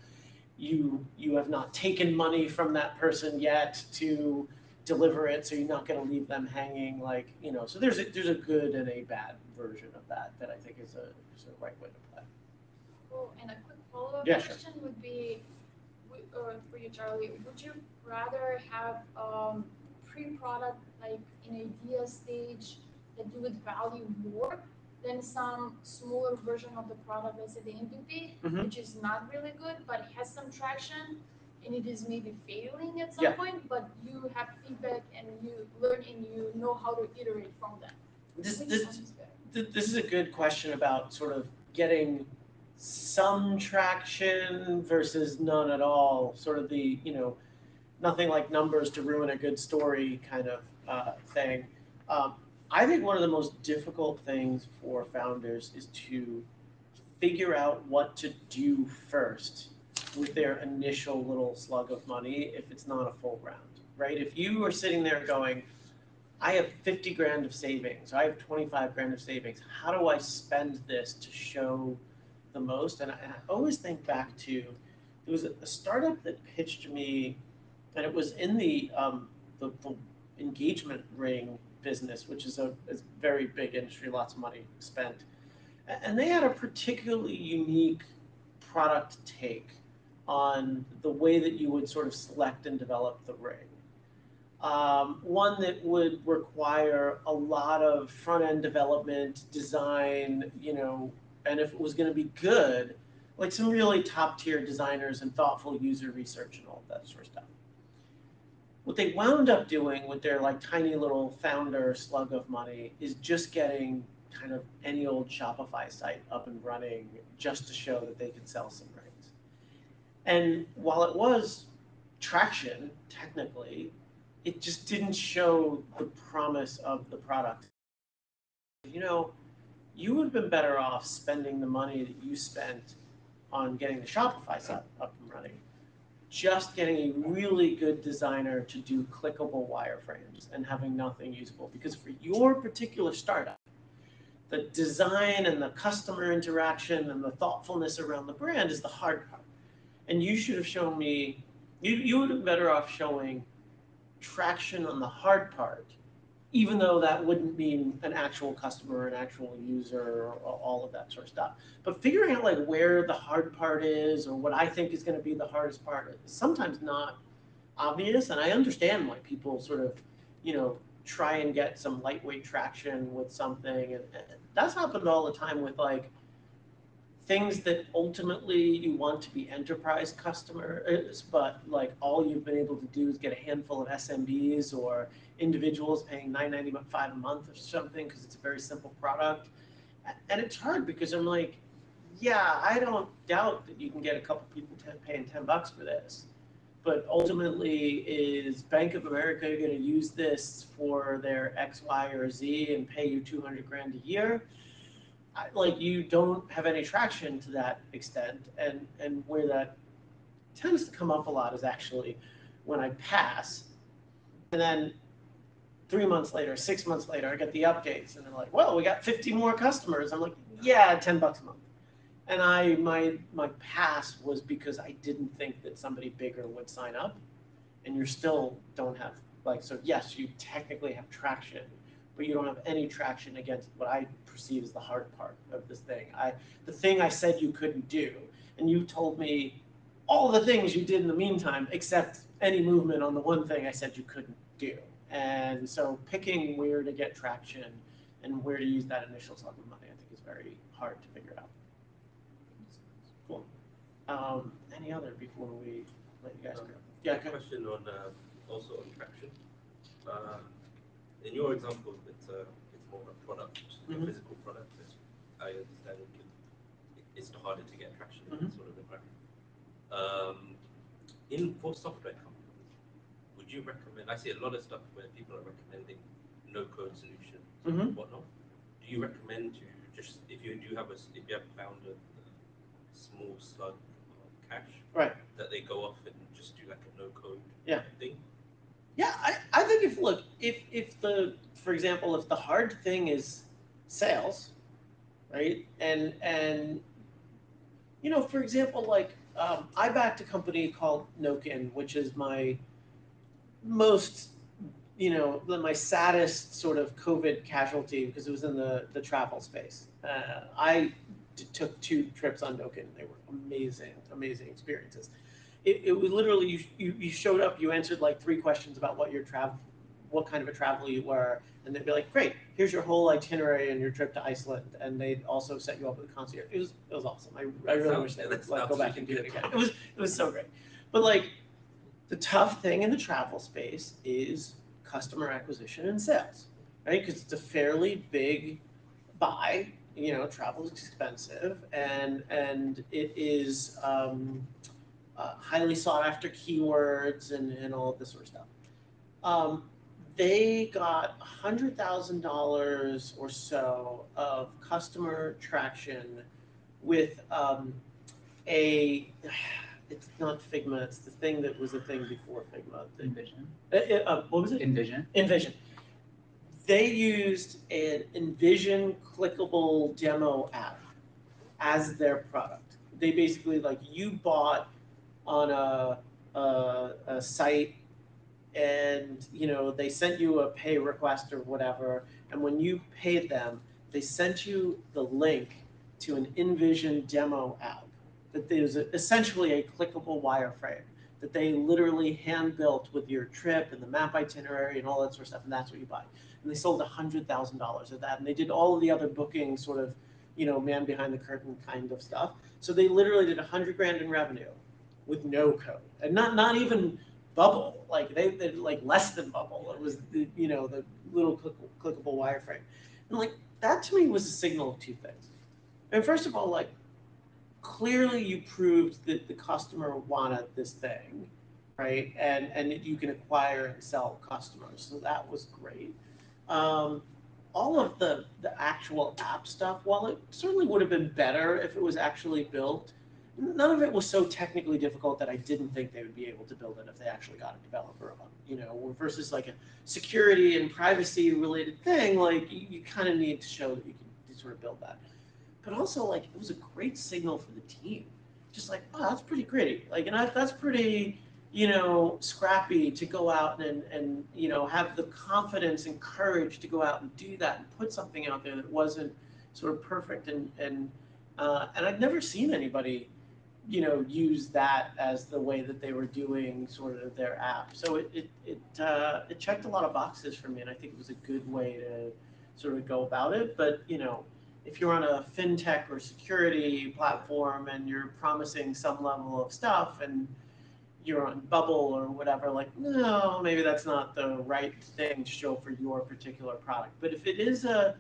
You you have not taken money from that person yet to deliver it so you're not going to leave them hanging like you know? So there's a there's a good and a bad version of that that i think is a is a right way to play. Cool, and a follow-up Yeah, sure. question would be, w- uh, for you, Charlie, would you rather have, um, pre-product, like, an idea stage that you would value more than some smaller version of the product, let's say the MVP, Mhm. which is not really good, but has some traction, and it is maybe failing at Yeah. some point, but you have feedback and you learn and you know how to iterate from that. this Which this one is better? th- this is a good question about sort of getting some traction versus none at all sort of the you know nothing like numbers to ruin a good story kind of uh, thing um, i think one of the most difficult things for founders is to figure out what to do first with their initial little slug of money if it's not a full round right if you are sitting there going I have 50 grand of savings, I have 25 grand of savings. How do I spend this to show the most? And I, I always think back to there was a, startup that pitched me, and it was in the, um, the, the engagement ring business, which is a, a very big industry, lots of money spent. And they had a particularly unique product take on the way that you would sort of select and develop the ring um, one that would require a lot of front end development, design, you know, and if it was going to be good, like some really top tier designers and thoughtful user research and all that sort of stuff. What they wound up doing with their like tiny little founder slug of money is just getting kind of any old Shopify site up and running just to show that they could sell some rings. And while it was traction technically, it just didn't show the promise of the product. You know, you would have been better off spending the money that you spent on getting the Shopify site up and running, just getting a really good designer to do clickable wireframes and having nothing usable. Because for your particular startup, the design and the customer interaction and the thoughtfulness around the brand is the hard part. And you should have shown me, you, you would have been better off showing traction on the hard part, even though that wouldn't mean an actual customer, an actual user, all of that sort of stuff. But figuring out like where the hard part is, or what I think is going to be the hardest part, is sometimes not obvious. And I understand why people sort of, you know, try and get some lightweight traction with something, and, and that's happened all the time with like things that ultimately you want to be enterprise customers, but like all you've been able to do is get a handful of SMBs or individuals paying nine ninety five a month or something because it's a very simple product. And it's hard because I'm like, yeah, I don't doubt that you can get a couple people paying ten bucks for this. But ultimately, is Bank of America going to use this for their X, Y, or Z and pay you two hundred grand a year? Like you don't have any traction to that extent and and where that tends to come up a lot is actually when i pass and then three months later six months later i get the updates and they're like well we got 50 more customers. I'm like yeah 10 bucks a month. And i my my pass was because i didn't think that somebody bigger would sign up and you still don't have like so yes you technically have traction but you don't have any traction against what i perceive as the hard part of this thing. I the thing i said you couldn't do and you told me all the things you did in the meantime except any movement on the one thing i said you couldn't do. And so picking where to get traction and where to use that initial sum of money i think is very hard to figure out. Cool. Um, any other before we let you guys go? Yeah go. Question on, uh, also on traction. Uh, In your example, it's a, it's more of a product, a Mhm. physical product, I understand it, it- it's harder to get traction in Mm-hmm. that sort of environment. Um, In, for software companies, would you recommend, I see a lot of stuff where people are recommending no-code solutions and whatnot. Do you recommend to just, if you do have a if you have found a a small slug of cash, Right. that they go off and just do like a no-code Yeah. thing? Yeah, I, I think if look if if the for example if the hard thing is sales, right? And and you know for example like um, I backed a company called Nokin, which is my most you know my saddest sort of COVID casualty because it was in the the travel space. Uh, I took two trips on Nokin. They were amazing, amazing experiences it, it was literally you, you you showed up you answered like three questions about what your travel what kind of a traveler you were and they'd be like great here's your whole itinerary and your trip to iceland and they'd also set you up with a concierge. It was it was awesome. I, I really Sounds- wish they would like go back and do it again. it. Was it was so great. But like the tough thing in the travel space is customer acquisition and sales right? Because it's a fairly big buy you know travel is expensive and and it is um, uh, highly sought after keywords and, and all of this sort of stuff. Um, they got hundred thousand dollars or so of customer traction with um, a it's not Figma, it's the thing that was a thing before Figma. The, InVision. uh, uh, what was it? InVision. InVision. They used an InVision clickable demo app as their product. They basically like you bought on a, a, a site and you know they sent you a pay request or whatever. And when you paid them they sent you the link to an InVision demo app that is essentially a clickable wireframe that they literally hand built with your trip and the map itinerary and all that sort of stuff and that's what you buy. And they sold hundred thousand dollars of that and they did all of the other booking sort of you know man behind the curtain kind of stuff. So they literally did a hundred grand in revenue with no code. And not not even bubble like they like less than bubble. It was the you know the little click, clickable wireframe. And like that to me was a signal of two things. And first of all like clearly you proved that the customer wanted this thing right? And and you can acquire and sell customers. So that was great. Um, all of the the actual app stuff while it certainly would have been better if it was actually built none of it was so technically difficult that I didn't think they would be able to build it if they actually got a developer on, you know, versus like a security and privacy related thing, like you, you kind of need to show that you can sort of build that. But also like it was a great signal for the team. Just like, oh, that's pretty gritty. Like, and I, that's pretty, you know, scrappy to go out and, and, you know, have the confidence and courage to go out and do that and put something out there that wasn't sort of perfect and, and, uh, and I'd never seen anybody you know, use that as the way that they were doing sort of their app. So it it it, uh, it checked a lot of boxes for me, and I think it was a good way to sort of go about it. But you know, if you're on a fintech or security platform and you're promising some level of stuff and you're on bubble or whatever like no maybe that's not the right thing to show for your particular product but if it is a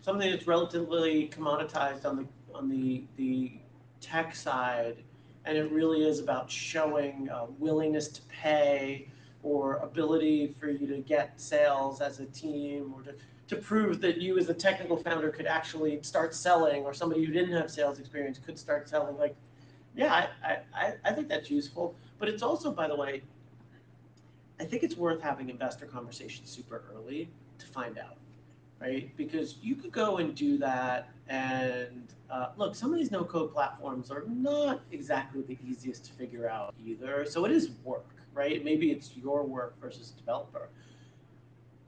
something that's relatively commoditized on the on the the tech side, and it really is about showing uh, willingness to pay or ability for you to get sales as a team or to, to prove that you as a technical founder could actually start selling or somebody who didn't have sales experience could start selling. Like yeah I, I, I think that's useful. But it's also by the way i think it's worth having investor conversations super early to find out right? Because you could go and do that, and uh, look, some of these no-code platforms are not exactly the easiest to figure out either. So it is work, right? Maybe it's your work versus developer.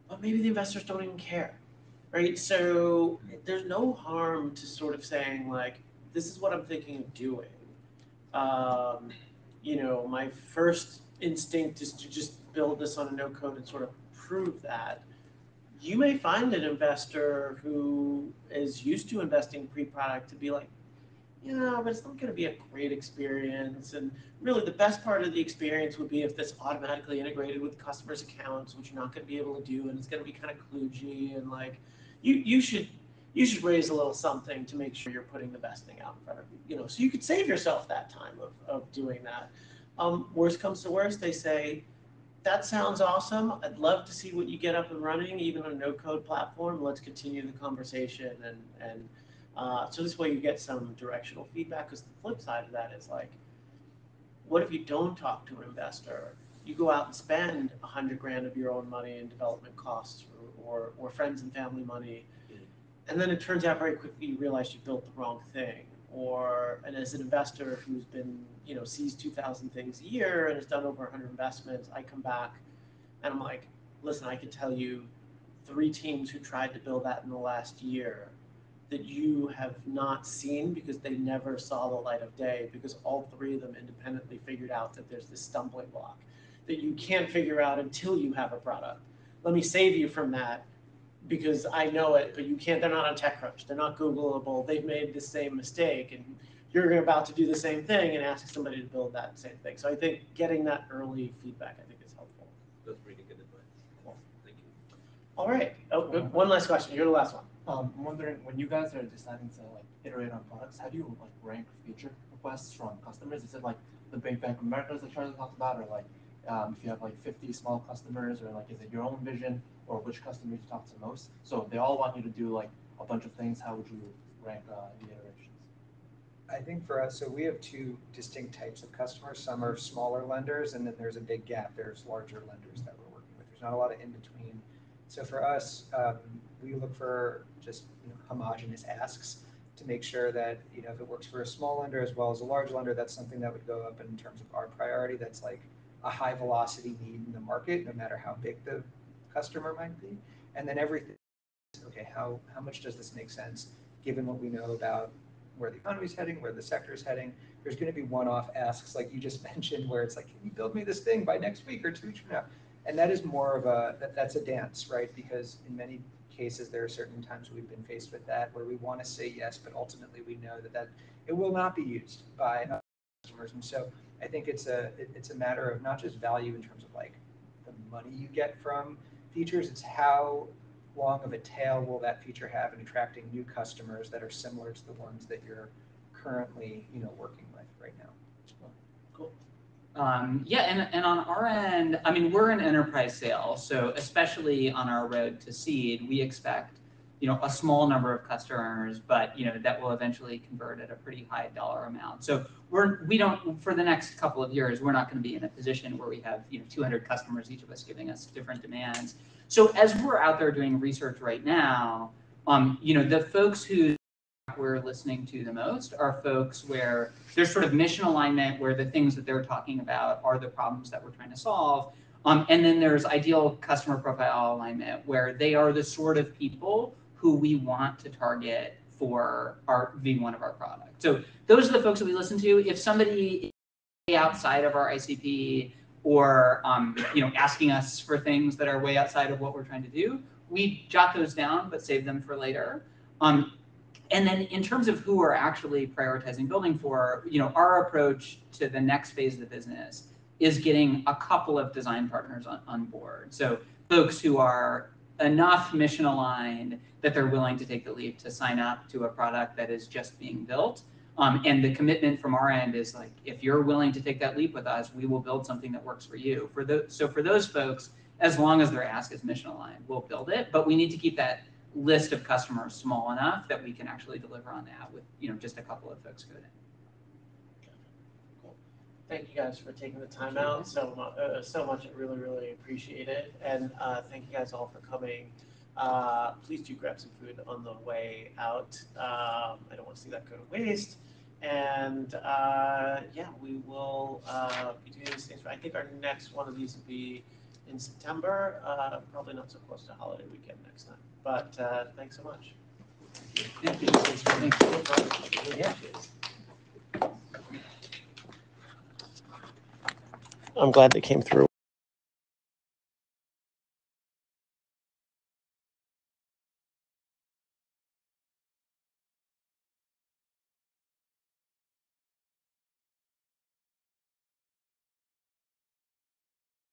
But maybe the investors don't even care, right? So there's no harm to sort of saying like, this is what I'm thinking of doing. Um, you know, my first instinct is to just build this on a no code and sort of prove that. You may find an investor who is used to investing pre-product to be like, yeah, but it's not going to be a great experience. And really, the best part of the experience would be if this automatically integrated with customers' accounts, which you're not going to be able to do, and it's going to be kind of kludgy. And like, you you should you should raise a little something to make sure you're putting the best thing out in front of you. You know, so you could save yourself that time of of doing that. Um, worst comes to worst, they say, that sounds awesome. I'd love to see what you get up and running, even on a no code platform. Let's continue the conversation and and uh, so this way you get some directional feedback. Because the flip side of that is like, what if you don't talk to an investor? You go out and spend a hundred grand of your own money in development costs or, or, or friends and family money, and then it turns out very quickly you realize you built the wrong thing. Or and as an investor who's been you know sees two thousand things a year and has done over hundred investments, I come back and I'm like, listen, I can tell you three teams who tried to build that in the last year that you have not seen because they never saw the light of day because all three of them independently figured out that there's this stumbling block that you can't figure out until you have a product. Let me save you from that because I know it, but you can't, they're not on TechCrunch. They're not Googleable. They've made the same mistake and you're about to do the same thing and ask somebody to build that same thing. So I think getting that early feedback, I think is helpful. That's really good advice. Cool. Thank you. All right. Oh, good. one last question. You're the last one. Um, I'm wondering when you guys are deciding to like iterate on products, how do you like rank feature requests from customers? Is it like the big Bank of Americas like Charlie talked about, or like um, if you have like 50 small customers, or like is it your own vision, or which customers you talk to most? So they all want you to do like a bunch of things. How would you rank uh, the iterations? I think for us, so we have two distinct types of customers. Some are smaller lenders, and then there's a big gap. There's larger lenders that we're working with. There's not a lot of in between. So for us, um, we look for just you know, homogenous asks to make sure that you know if it works for a small lender as well as a large lender, that's something that would go up in terms of our priority. That's like a high velocity need in the market, no matter how big the customer might be. And then everything, okay, how how much does this make sense given what we know about where the economy is heading, where the sector is heading? There's going to be one-off asks like you just mentioned, where it's like, can you build me this thing by next week or two weeks from now? And that is more of a that, that's a dance, right? Because in many cases, there are certain times we've been faced with that where we want to say yes, but ultimately we know that, that it will not be used by customers. And so I think it's a it's a matter of not just value in terms of like the money you get from features, it's how long of a tail will that feature have in attracting new customers that are similar to the ones that you're currently you know working with right now. Um, yeah, and, and on our end, I mean, we're an enterprise sale, so especially on our road to seed, we expect, you know, a small number of customers, but you know that will eventually convert at a pretty high dollar amount. So we're we don't for the next couple of years, we're not going to be in a position where we have you know 200 customers, each of us giving us different demands. So as we're out there doing research right now, um, you know, the folks who we're listening to the most are folks where there's sort of mission alignment where the things that they're talking about are the problems that we're trying to solve. Um, and then there's ideal customer profile alignment where they are the sort of people who we want to target for our V1 of our product. So those are the folks that we listen to. If somebody is outside of our ICP or um, you know asking us for things that are way outside of what we're trying to do, we jot those down but save them for later. Um, and then in terms of who we're actually prioritizing building for, you know, our approach to the next phase of the business is getting a couple of design partners on, on board. So folks who are enough mission aligned that they're willing to take the leap to sign up to a product that is just being built. Um, and the commitment from our end is like, if you're willing to take that leap with us, we will build something that works for you. For the, so for those folks, as long as their ask is mission aligned, we'll build it. But we need to keep that list of customers small enough that we can actually deliver on that with you know just a couple of folks coding thank you guys for taking the time out so much. Uh, so much, I really, really appreciate it. And uh, thank you guys all for coming. Uh, please do grab some food on the way out. Um, I don't want to see that go to waste. And uh, yeah, we will uh, be doing these things. I think our next one of these will be in September. Uh, probably not so close to holiday weekend next time. But thanks so much. Thank you. Thank you. Thank you. Yeah. I'm glad they came through.